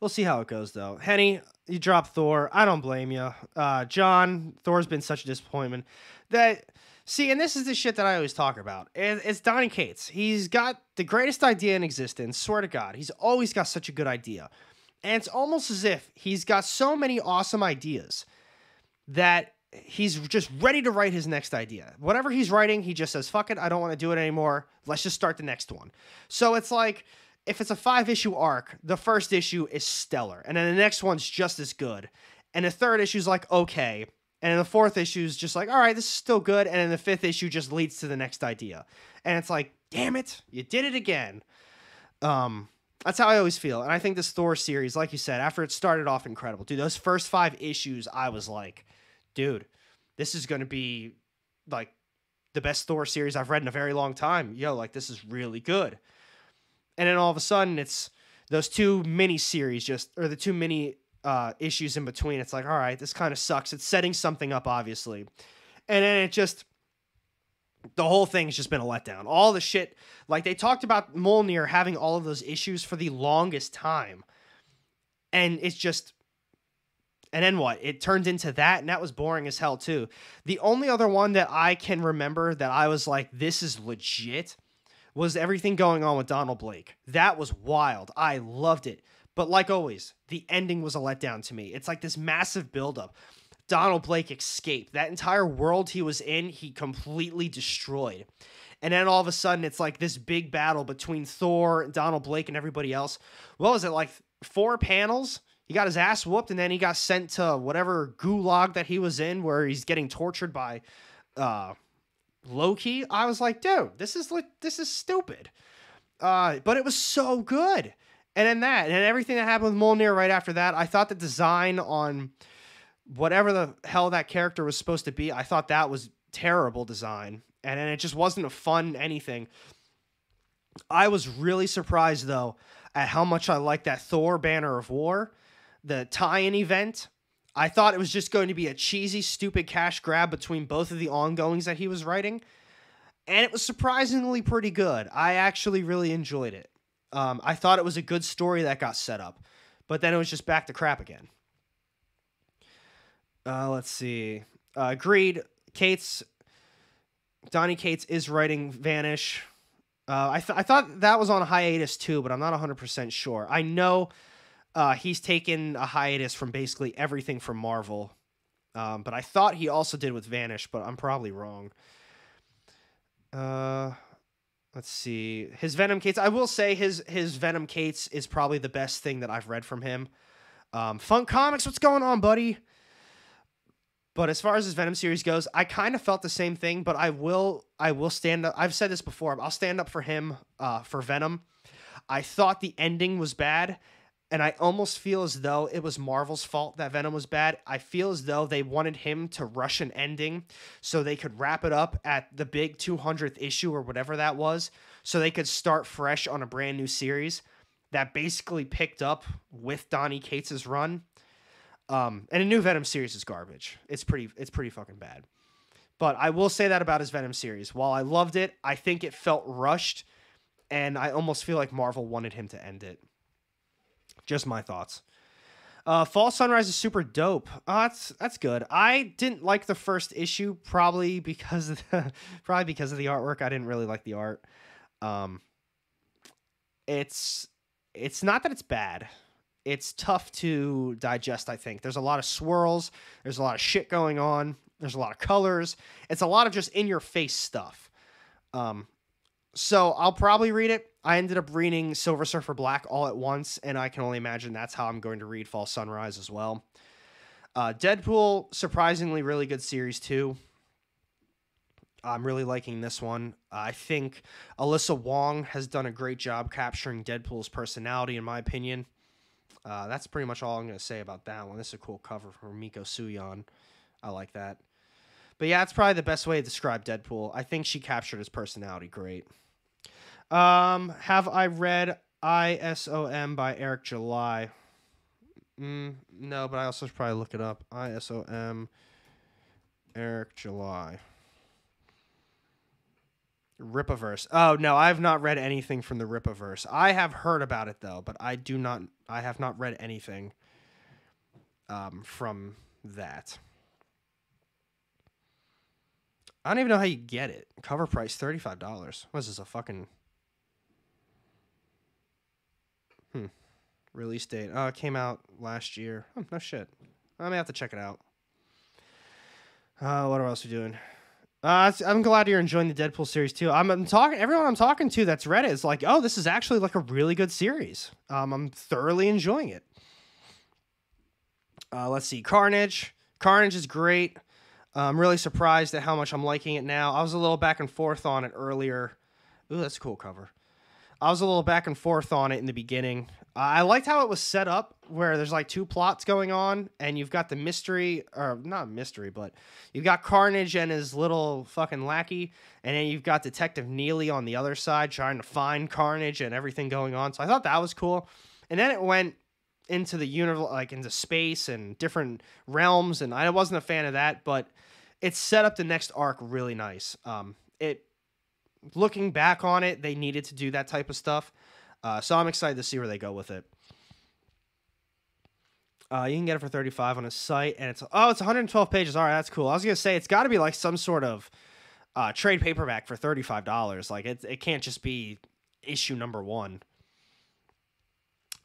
Speaker 1: We'll see how it goes, though. Henny, you dropped Thor. I don't blame you. Uh, John, Thor's been such a disappointment. That see, and this is the shit that I always talk about. It, it's Donny Cates. He's got the greatest idea in existence. Swear to God, he's always got such a good idea, and it's almost as if he's got so many awesome ideas that he's just ready to write his next idea. Whatever he's writing, he just says, fuck it, I don't want to do it anymore. Let's just start the next one. So it's like if it's a five issue arc, the first issue is stellar, and then the next one's just as good. And the third issue is like, okay. And then the fourth issue is just like, all right, this is still good. And then the fifth issue just leads to the next idea. And it's like, damn it, you did it again. Um, that's how I always feel. And I think this Thor series, like you said, after it started off incredible, dude, those first five issues, I was like, dude, this is going to be like the best Thor series I've read in a very long time. Yo, like this is really good. And then all of a sudden, it's those two mini series, just or the two mini uh, issues in between. It's like, all right, this kind of sucks. It's setting something up, obviously, and then it just the whole thing's just been a letdown. All the shit, like they talked about Mjolnir having all of those issues for the longest time, and it's just and then what? It turned into that, and that was boring as hell too. The only other one that I can remember that I was like, this is legit, was everything going on with Donald Blake. That was wild. I loved it. But like always, the ending was a letdown to me. It's like this massive buildup. Donald Blake escaped. That entire world he was in, he completely destroyed. And then all of a sudden, it's like this big battle between Thor, Donald Blake, and everybody else. What was it, like four panels? He got his ass whooped and then he got sent to whatever gulag that he was in where he's getting tortured by uh Loki. I was like, dude, this is like this is stupid. Uh, but it was so good. And then that, and everything that happened with Mjolnir right after that, I thought the design on whatever the hell that character was supposed to be, I thought that was terrible design. and, and it just wasn't a fun anything. I was really surprised though at how much I liked that Thor Banner of War, the tie-in event. I thought it was just going to be a cheesy, stupid cash grab between both of the ongoings that he was writing, and it was surprisingly pretty good. I actually really enjoyed it. Um, I thought it was a good story that got set up, but then it was just back to crap again. Uh, let's see. Uh, agreed. Cates, Donny Cates is writing Vanish. Uh, I, th- I thought that was on hiatus too, but I'm not 100% sure. I know uh, he's taken a hiatus from basically everything from Marvel, um, but I thought he also did with Vanish, but I'm probably wrong. Uh, let's see. His Venom Cates. I will say his his Venom Cates is probably the best thing that I've read from him. Um, Funk Comics, what's going on, buddy? But as far as his Venom series goes, I kind of felt the same thing. But I will, I will stand up. I've said this before. I'll stand up for him uh, for Venom. I thought the ending was bad, and I almost feel as though it was Marvel's fault that Venom was bad. I feel as though they wanted him to rush an ending so they could wrap it up at the big 200th issue or whatever that was, so they could start fresh on a brand new series that basically picked up with Donny Cates' run. Um, and a new Venom series is garbage. It's pretty it's pretty fucking bad. But I will say that about his Venom series. While I loved it, I think it felt rushed, and I almost feel like Marvel wanted him to end it. Just my thoughts. Uh, Fall Sunrise is super dope. Uh, that's that's good. I didn't like the first issue probably because of the, probably because of the artwork. I didn't really like the art. Um, it's it's not that it's bad it's tough to digest, I think. There's a lot of swirls, there's a lot of shit going on, there's a lot of colors. It's a lot of just in your face stuff. Um, so I'll probably read it. I ended up reading Silver Surfer Black all at once, and I can only imagine that's how I'm going to read Fall Sunrise as well. Uh, Deadpool, surprisingly, really good series too. I'm really liking this one. I think Alyssa Wong has done a great job capturing Deadpool's personality, in my opinion. Uh, that's pretty much all I'm going to say about that one. This is a cool cover from Mico Suayan. I like that. But yeah, it's probably the best way to describe Deadpool. I think she captured his personality great. Um, have I read ISOM by Eric July? Mm, no, but I also should probably look it up. ISOM Eric July. Rippaverse. Oh no, I have not read anything from the Rippaverse. I have heard about it though, but I do not. I have not read anything um, from that. I don't even know how you get it. Cover price thirty five dollars. What is this a fucking? Hmm. Release date. Oh, it came out last year. Oh, no shit. I may have to check it out. Uh, what else are we doing? Uh, I'm glad you're enjoying the Deadpool series too. I'm, I'm, talking. Everyone I'm talking to that's read it is like, oh, this is actually like a really good series. Um, I'm thoroughly enjoying it. Uh, let's see, Carnage. Carnage is great. Uh, I'm really surprised at how much I'm liking it now. I was a little back and forth on it earlier. Ooh, that's a cool cover. I was a little back and forth on it in the beginning. I liked how it was set up, where there's like two plots going on, and you've got the mystery, or not mystery, but you've got Carnage and his little fucking lackey, and then you've got Detective Neely on the other side trying to find Carnage and everything going on. So I thought that was cool. And then it went into the universe, like into space and different realms, and I wasn't a fan of that, but it set up the next arc really nice. Um, it looking back on it, they needed to do that type of stuff. Uh, so I'm excited to see where they go with it. Uh, you can get it for 35 on his site, and it's oh, it's 112 pages. All right, that's cool. I was gonna say it's got to be like some sort of uh, trade paperback for 35 dollars. Like it, it can't just be issue number one.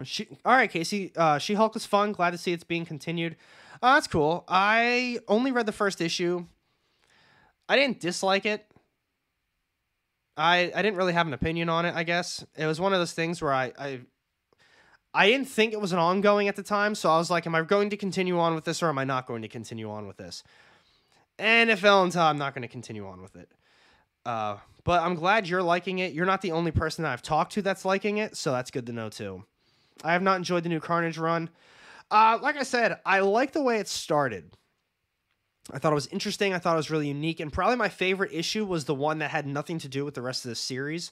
Speaker 1: She, all right, Casey. Uh, she Hulk was fun. Glad to see it's being continued. Uh, that's cool. I only read the first issue. I didn't dislike it. I I didn't really have an opinion on it. I guess it was one of those things where I I I didn't think it was an ongoing at the time, so I was like, am I going to continue on with this or am I not going to continue on with this? And it fell into I'm not going to continue on with it. Uh, but I'm glad you're liking it. You're not the only person that I've talked to that's liking it, so that's good to know too. I have not enjoyed the new Carnage run. Uh, like I said, I like the way it started. I thought it was interesting. I thought it was really unique. And probably my favorite issue was the one that had nothing to do with the rest of the series.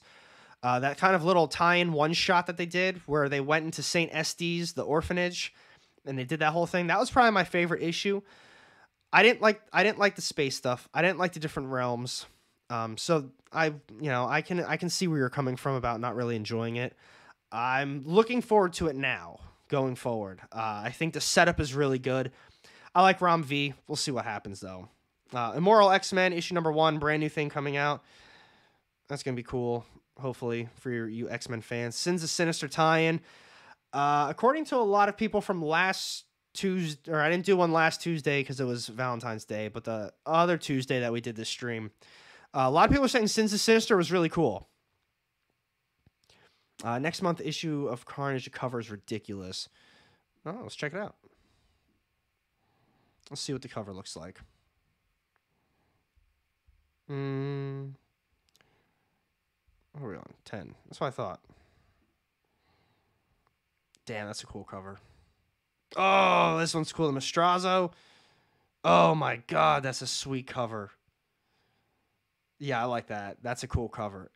Speaker 1: Uh, that kind of little tie in one shot that they did where they went into St. Estes, the orphanage, and they did that whole thing. That was probably my favorite issue. I didn't like I didn't like the space stuff. I didn't like the different realms. Um, so I you know I can I can see where you're coming from about not really enjoying it. I'm looking forward to it now going forward. Uh, I think the setup is really good. I like Ram V. We'll see what happens though. Uh, Immortal X Men issue number one, brand new thing coming out. That's gonna be cool. Hopefully for your, you X Men fans. Sins of Sinister tie-in. Uh, according to a lot of people from last Tuesday, or I didn't do one last Tuesday because it was Valentine's Day, but the other Tuesday that we did this stream, uh, a lot of people are saying Sins of Sinister was really cool. Uh, next month issue of Carnage cover is ridiculous. Oh, let's check it out. Let's see what the cover looks like. Hmm. What are we on? 10. That's what I thought. Damn, that's a cool cover. Oh, this one's cool. The Mastrazzo. Oh my god, that's a sweet cover. Yeah, I like that. That's a cool cover.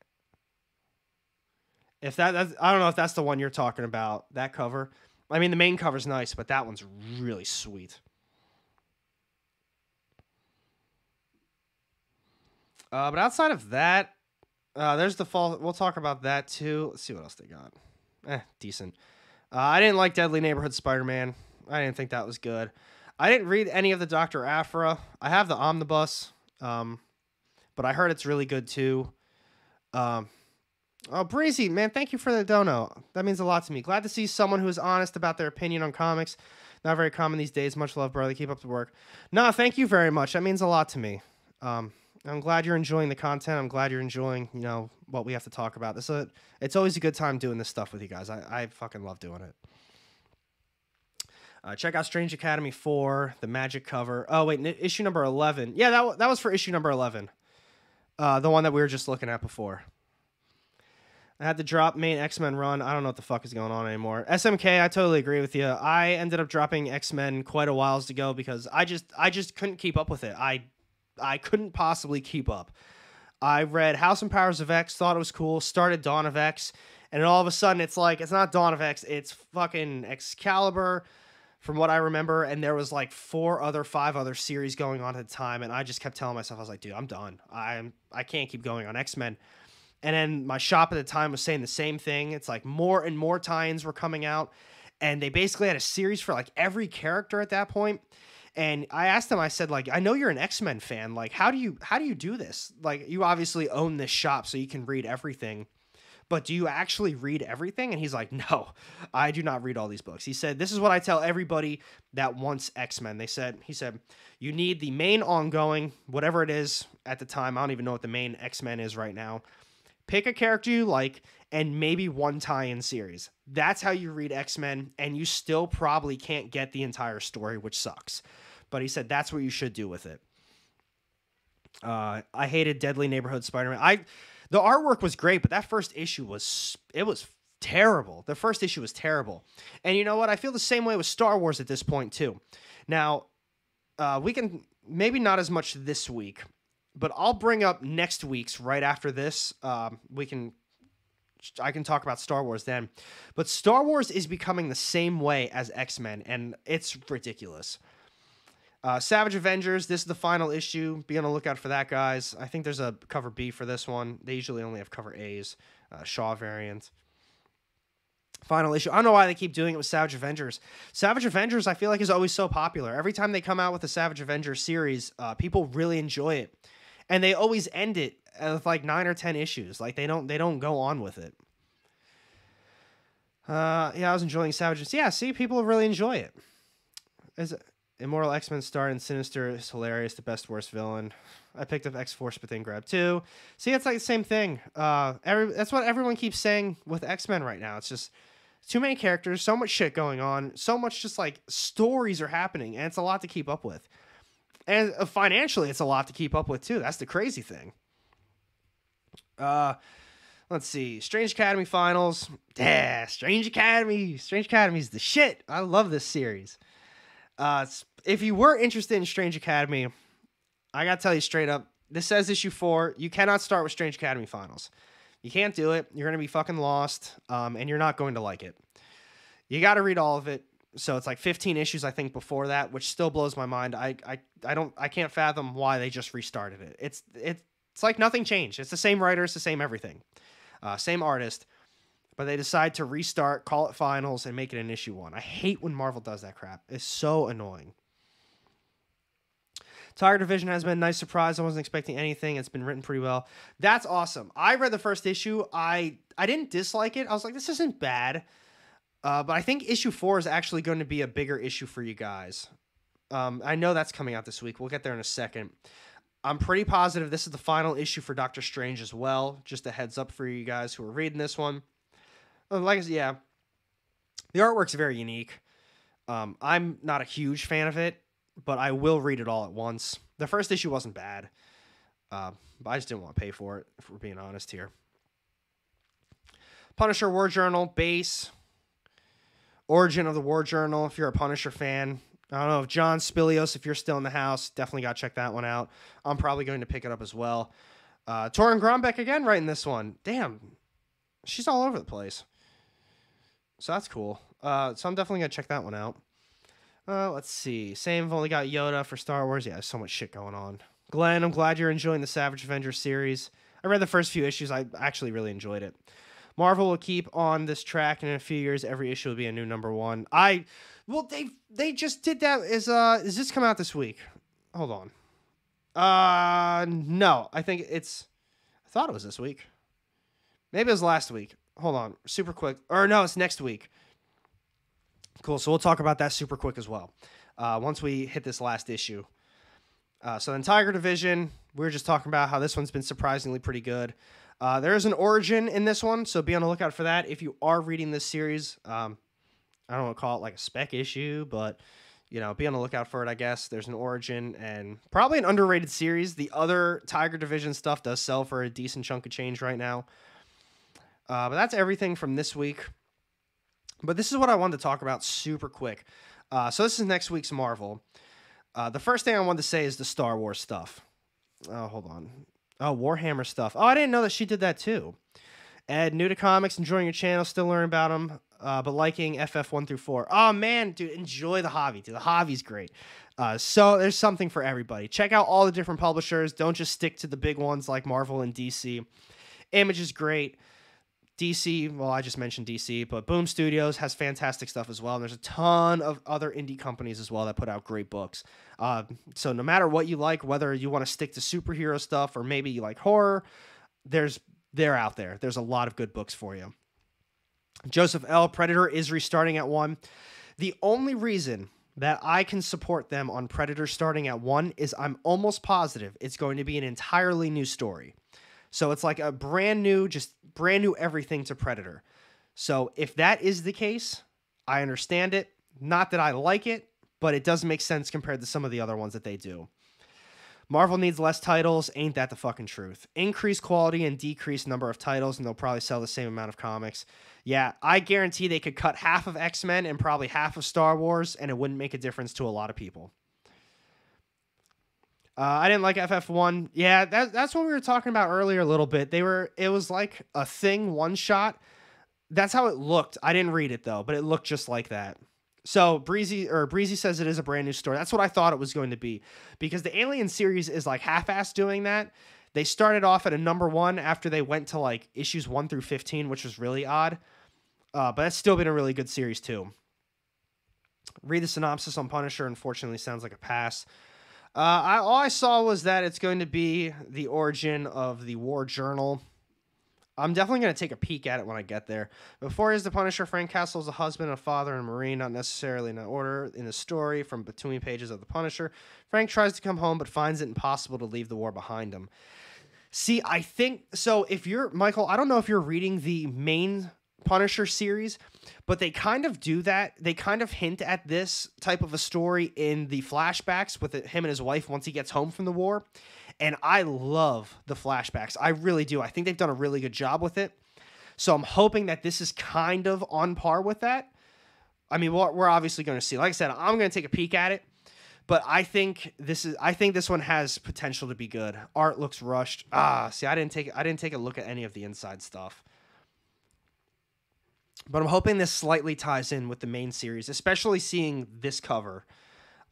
Speaker 1: If that, that's, I don't know if that's the one you're talking about. That cover. I mean, the main cover's nice, but that one's really sweet. Uh, but outside of that, uh, there's the fall. We'll talk about that too. Let's see what else they got. Eh, decent. Uh, I didn't like Deadly Neighborhood Spider-Man. I didn't think that was good. I didn't read any of the Doctor Aphra. I have the omnibus, um, but I heard it's really good too. Um, oh, Breezy, man, thank you for the dono. That means a lot to me. Glad to see someone who is honest about their opinion on comics. Not very common these days. Much love, brother. Keep up the work. No, thank you very much. That means a lot to me. Um, I'm glad you're enjoying the content. I'm glad you're enjoying, you know, what we have to talk about. This a, it's always a good time doing this stuff with you guys. I, I fucking love doing it. Uh, check out Strange Academy 4, the magic cover. Oh, wait, n- issue number 11. Yeah, that, that was for issue number 11. Uh, the one that we were just looking at before. I had to drop main X Men run. I don't know what the fuck is going on anymore. SMK, I totally agree with you. I ended up dropping X Men quite a whiles ago because I just I just couldn't keep up with it. I I couldn't possibly keep up. I read House and Powers of X, thought it was cool, started Dawn of X, and all of a sudden it's like it's not Dawn of X, it's fucking Excalibur from what I remember, and there was like four other, five other series going on at the time, and I just kept telling myself, I was like, dude, I'm done. I'm I can't keep going on X Men. And then my shop at the time was saying the same thing. It's like more and more tie-ins were coming out, and they basically had a series for like every character at that point. And I asked him, I said, like, I know you're an X Men fan. Like, how do you how do you do this? Like, you obviously own this shop, so you can read everything. But do you actually read everything? And he's like, No, I do not read all these books. He said, This is what I tell everybody that wants X Men. They said, He said, You need the main ongoing, whatever it is at the time. I don't even know what the main X Men is right now. Pick a character you like and maybe one tie in series. That's how you read X Men, and you still probably can't get the entire story, which sucks but he said that's what you should do with it. Uh, I hated Deadly Neighborhood Spider-Man. I the artwork was great, but that first issue was it was terrible. The first issue was terrible. And you know what? I feel the same way with Star Wars at this point too. Now, uh, we can maybe not as much this week, but I'll bring up next week's right after this. Um, we can I can talk about Star Wars then. But Star Wars is becoming the same way as X Men, and it's ridiculous. Uh, Savage Avengers, this is the final issue. Be on the lookout for that, guys. I think there's a cover B for this one. They usually only have cover A's. Uh, Shaw variant. Final issue. I don't know why they keep doing it with Savage Avengers. Savage Avengers, I feel like, is always so popular. Every time they come out with a Savage Avengers series, uh, people really enjoy it, and they always end it with like nine or ten issues. Like they don't they don't go on with it. Uh, yeah, I was enjoying Savage. Yeah, see, people really enjoy it. Is it? Immortal X Men star and Sinister is hilarious. The best worst villain. I picked up X Force, but then grabbed two. See, it's like the same thing. Uh, every that's what everyone keeps saying with X Men right now. It's just too many characters, so much shit going on, so much just like stories are happening, and it's a lot to keep up with. And uh, financially, it's a lot to keep up with too. That's the crazy thing. Uh, let's see. Strange Academy finals. Yeah, Strange Academy. Strange Academy is the shit. I love this series. Uh, if you were interested in Strange Academy, I gotta tell you straight up, this says issue four. You cannot start with Strange Academy Finals. You can't do it. You're gonna be fucking lost, um, and you're not going to like it. You got to read all of it. So it's like 15 issues, I think, before that, which still blows my mind. I, I, I don't, I can't fathom why they just restarted it. It's, it, it's like nothing changed. It's the same writer, it's the same everything, uh, same artist, but they decide to restart, call it finals, and make it an issue one. I hate when Marvel does that crap. It's so annoying. Tiger Division has been a nice surprise. I wasn't expecting anything. It's been written pretty well. That's awesome. I read the first issue. I I didn't dislike it. I was like, this isn't bad. Uh, but I think issue four is actually going to be a bigger issue for you guys. Um, I know that's coming out this week. We'll get there in a second. I'm pretty positive this is the final issue for Doctor Strange as well. Just a heads up for you guys who are reading this one. Uh, like, yeah, the artwork's very unique. Um, I'm not a huge fan of it, but I will read it all at once. The first issue wasn't bad, uh, but I just didn't want to pay for it, if we're being honest here. Punisher War Journal, base. Origin of the War Journal, if you're a Punisher fan. I don't know if John Spilios, if you're still in the house, definitely got to check that one out. I'm probably going to pick it up as well. Uh, Torunn Grønbekk again writing this one. Damn, she's all over the place. So that's cool. Uh, so I'm definitely gonna check that one out. Uh, let's see. Same. I've only got Yoda for Star Wars. Yeah, so much shit going on. Glenn, I'm glad you're enjoying the Savage Avengers series. I read the first few issues. I actually really enjoyed it. Marvel will keep on this track, and in a few years, every issue will be a new number one. I, well, they they just did that. Is uh, is this come out this week? Hold on. Uh, no, I think it's. I thought it was this week. Maybe it was last week. Hold on, super quick. Or no, it's next week. Cool. So we'll talk about that super quick as well. Uh, once we hit this last issue. Uh, so then Tiger Division, we were just talking about how this one's been surprisingly pretty good. Uh, there is an origin in this one, so be on the lookout for that. If you are reading this series, um, I don't want to call it like a spec issue, but you know, be on the lookout for it. I guess there's an origin and probably an underrated series. The other Tiger Division stuff does sell for a decent chunk of change right now. Uh, but that's everything from this week. But this is what I wanted to talk about super quick. Uh, so this is next week's Marvel. Uh, the first thing I wanted to say is the Star Wars stuff. Oh, hold on. Oh, Warhammer stuff. Oh, I didn't know that she did that too. Ed, new to comics, enjoying your channel, still learning about them, uh, but liking FF one through four. Oh man, dude, enjoy the hobby. Dude, the hobby's great. Uh, so there's something for everybody. Check out all the different publishers. Don't just stick to the big ones like Marvel and DC. Image is great. DC, well, I just mentioned DC, but Boom Studios has fantastic stuff as well. And there's a ton of other indie companies as well that put out great books. Uh, so no matter what you like, whether you want to stick to superhero stuff or maybe you like horror, there's they're out there. There's a lot of good books for you. Joseph L. Predator is restarting at one. The only reason that I can support them on Predator starting at one is I'm almost positive it's going to be an entirely new story. So it's like a brand new, just brand new everything to Predator. So if that is the case, I understand it. Not that I like it, but it does make sense compared to some of the other ones that they do. Marvel needs less titles. Ain't that the fucking truth? Increase quality and decrease number of titles, and they'll probably sell the same amount of comics. Yeah, I guarantee they could cut half of X Men and probably half of Star Wars, and it wouldn't make a difference to a lot of people. Uh, I didn't like FF1. Yeah, that, that's what we were talking about earlier a little bit. They were it was like a thing one shot. That's how it looked. I didn't read it though, but it looked just like that. So Breezy or Breezy says it is a brand new story. That's what I thought it was going to be, because the Alien series is like half-ass doing that. They started off at a number one after they went to like issues one through fifteen, which was really odd. Uh, but that's still been a really good series too. Read the synopsis on Punisher. Unfortunately, sounds like a pass. Uh, I, all I saw was that it's going to be the origin of the War Journal. I'm definitely going to take a peek at it when I get there. Before he's the Punisher, Frank Castle is a husband, a father, and a Marine, not necessarily in order in the story from between pages of the Punisher. Frank tries to come home, but finds it impossible to leave the war behind him. See, I think so. If you're Michael, I don't know if you're reading the main Punisher series, but they kind of do that. They kind of hint at this type of a story in the flashbacks with him and his wife once he gets home from the war. And I love the flashbacks. I really do. I think they've done a really good job with it. So I'm hoping that this is kind of on par with that. I mean, what we're obviously going to see. Like I said, I'm going to take a peek at it. but I think this is I think this one has potential to be good. Art looks rushed. Ah, see, I didn't take I didn't take a look at any of the inside stuff. But I'm hoping this slightly ties in with the main series, especially seeing this cover.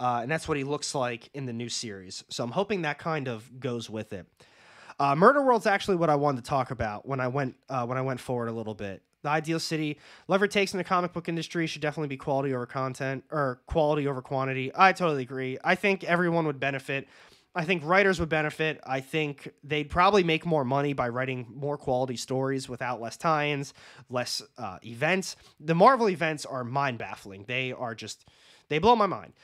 Speaker 1: Uh, and that's what he looks like in the new series. So I'm hoping that kind of goes with it. Uh, Murder World's actually what I wanted to talk about when I went uh, when I went forward a little bit. The ideal city, lever takes in the comic book industry should definitely be quality over content or quality over quantity. I totally agree. I think everyone would benefit. I think writers would benefit. I think they'd probably make more money by writing more quality stories without less tie-ins, less uh, events. The Marvel events are mind baffling. They are just they blow my mind.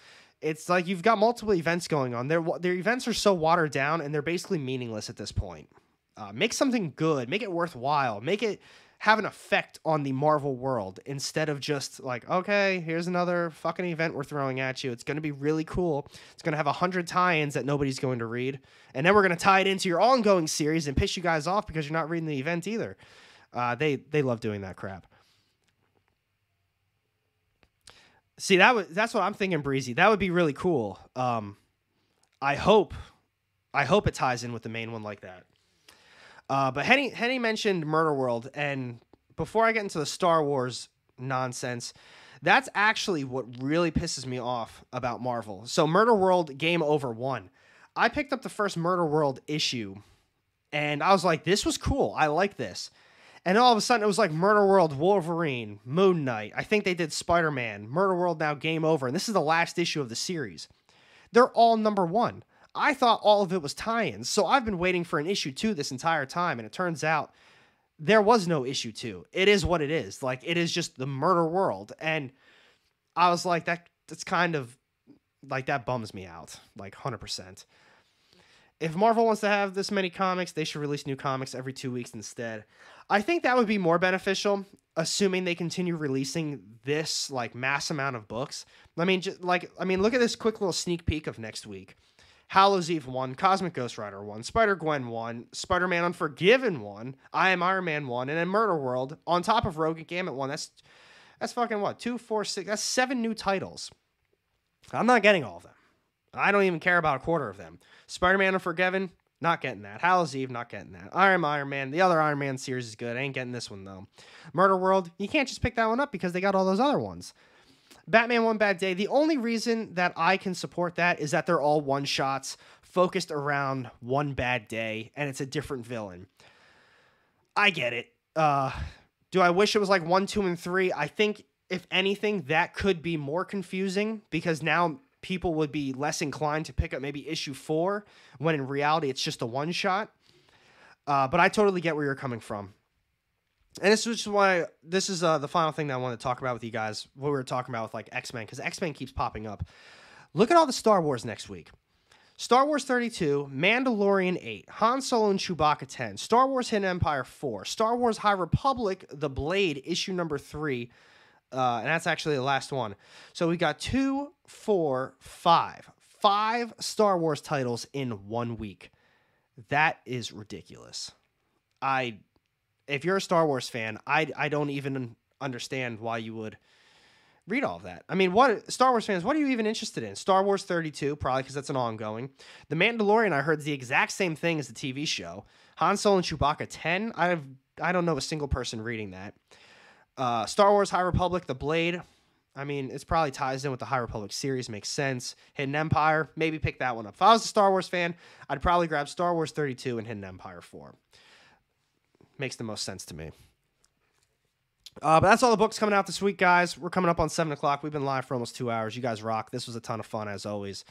Speaker 1: It's like you've got multiple events going on. Their their events are so watered down and they're basically meaningless at this point. Uh, make something good. Make it worthwhile. Make it have an effect on the Marvel world instead of just like, okay, here's another fucking event we're throwing at you. It's going to be really cool. It's going to have a hundred tie-ins that nobody's going to read, and then we're going to tie it into your ongoing series and piss you guys off because you're not reading the event either. Uh, they they love doing that crap. See that was that's what I'm thinking, Breezy. That would be really cool. Um, I hope, I hope it ties in with the main one like that. Uh, but Henny Henny mentioned Murder World, and before I get into the Star Wars nonsense, that's actually what really pisses me off about Marvel. So Murder World Game Over one. I picked up the first Murder World issue, and I was like, this was cool. I like this. And all of a sudden, it was like Murder World, Wolverine, Moon Knight. I think they did Spider Man, Murder World now Game Over, and this is the last issue of the series. They're all number one. I thought all of it was tie-ins, so I've been waiting for an issue two this entire time, and it turns out there was no issue two. It is what it is. Like it is just the murder world, and I was like, that. That's kind of like that bums me out, like hundred percent. If Marvel wants to have this many comics, they should release new comics every two weeks instead. I think that would be more beneficial, assuming they continue releasing this like mass amount of books. I mean, just like I mean, look at this quick little sneak peek of next week. Hallows Eve 1, Cosmic Ghost Rider 1, Spider Gwen 1, Spider Man Unforgiven 1, I Am Iron Man 1, and then Murder World on top of Rogue and Gambit 1. That's that's fucking what? Two, four, six. That's seven new titles. I'm not getting all of them. I don't even care about a quarter of them. Spider Man Unforgiven, not getting that. Hallows Eve, not getting that. Iron Iron Man, the other Iron Man series is good. I ain't getting this one though. Murder World, you can't just pick that one up because they got all those other ones. Batman One Bad Day. The only reason that I can support that is that they're all one shots focused around one bad day and it's a different villain. I get it. Uh, do I wish it was like one, two, and three? I think, if anything, that could be more confusing because now people would be less inclined to pick up maybe issue four when in reality it's just a one shot. Uh, but I totally get where you're coming from and this is why this is uh, the final thing that I want to talk about with you guys. What we were talking about with like X Men, because X Men keeps popping up. Look at all the Star Wars next week. Star Wars 32, Mandalorian 8, Han Solo and Chewbacca 10, Star Wars Hidden Empire 4, Star Wars High Republic, The Blade, issue number 3, uh, and that's actually the last one. So we got two, four, five, five Star Wars titles in one week. That is ridiculous. I if you're a Star Wars fan, I I don't even understand why you would read all of that. I mean, what Star Wars fans, what are you even interested in? Star Wars 32, probably because that's an ongoing. The Mandalorian, I heard is the exact same thing as the TV show. Han Solo and Chewbacca 10, I've I don't know a single person reading that. Uh, Star Wars High Republic, The Blade. I mean, it's probably ties in with the High Republic series, makes sense. Hidden Empire, maybe pick that one up. If I was a Star Wars fan, I'd probably grab Star Wars 32 and Hidden Empire 4 makes the most sense to me. Uh, but that's all the books coming out this week, guys. We're coming up on seven o'clock. We've been live for almost two hours. You guys rock. This was a ton of fun as always.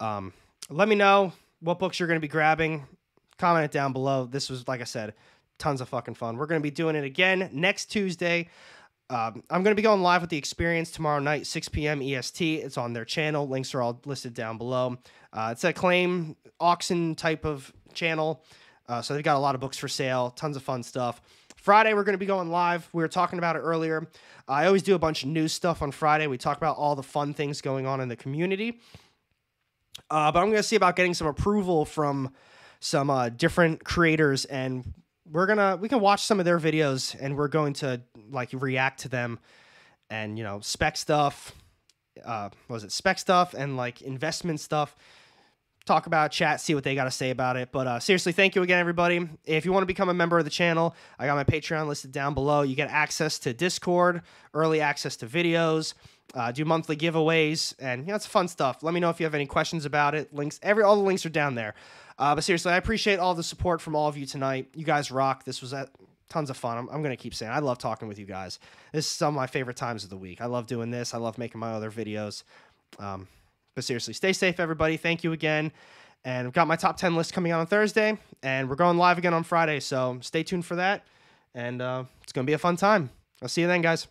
Speaker 1: Um, let me know what books you're going to be grabbing. Comment it down below. This was, like I said, tons of fucking fun. We're going to be doing it again next Tuesday. Um, I'm going to be going live with the experience tomorrow night, 6 p.m. EST. It's on their channel. Links are all listed down below. Uh, it's a claim auction type of channel. Uh, so they've got a lot of books for sale, tons of fun stuff. Friday, we're going to be going live. We were talking about it earlier. I always do a bunch of news stuff on Friday. We talk about all the fun things going on in the community. Uh, but I'm going to see about getting some approval from some uh, different creators, and we're gonna we can watch some of their videos, and we're going to like react to them, and you know spec stuff. uh, what was it spec stuff and like investment stuff talk about chat see what they got to say about it. But uh, seriously thank you again everybody. If you want to become a member of the channel i got my patreon listed down below. You get access to discord early access to videos uh, do monthly giveaways and know it's fun stuff. Let me know if you have any questions about it. Links every all the links are down there. Uh, but seriously i appreciate all the support from all of you tonight. You guys rock. This was at tons of fun. I'm, I'm going to keep saying i love talking with you guys. This is some of my favorite times of the week. I love doing this. I love making my other videos. Um, but seriously, stay safe, everybody. Thank you again. And I've got my top 10 list coming out on Thursday, and we're going live again on Friday. So stay tuned for that. And uh, it's going to be a fun time. I'll see you then, guys.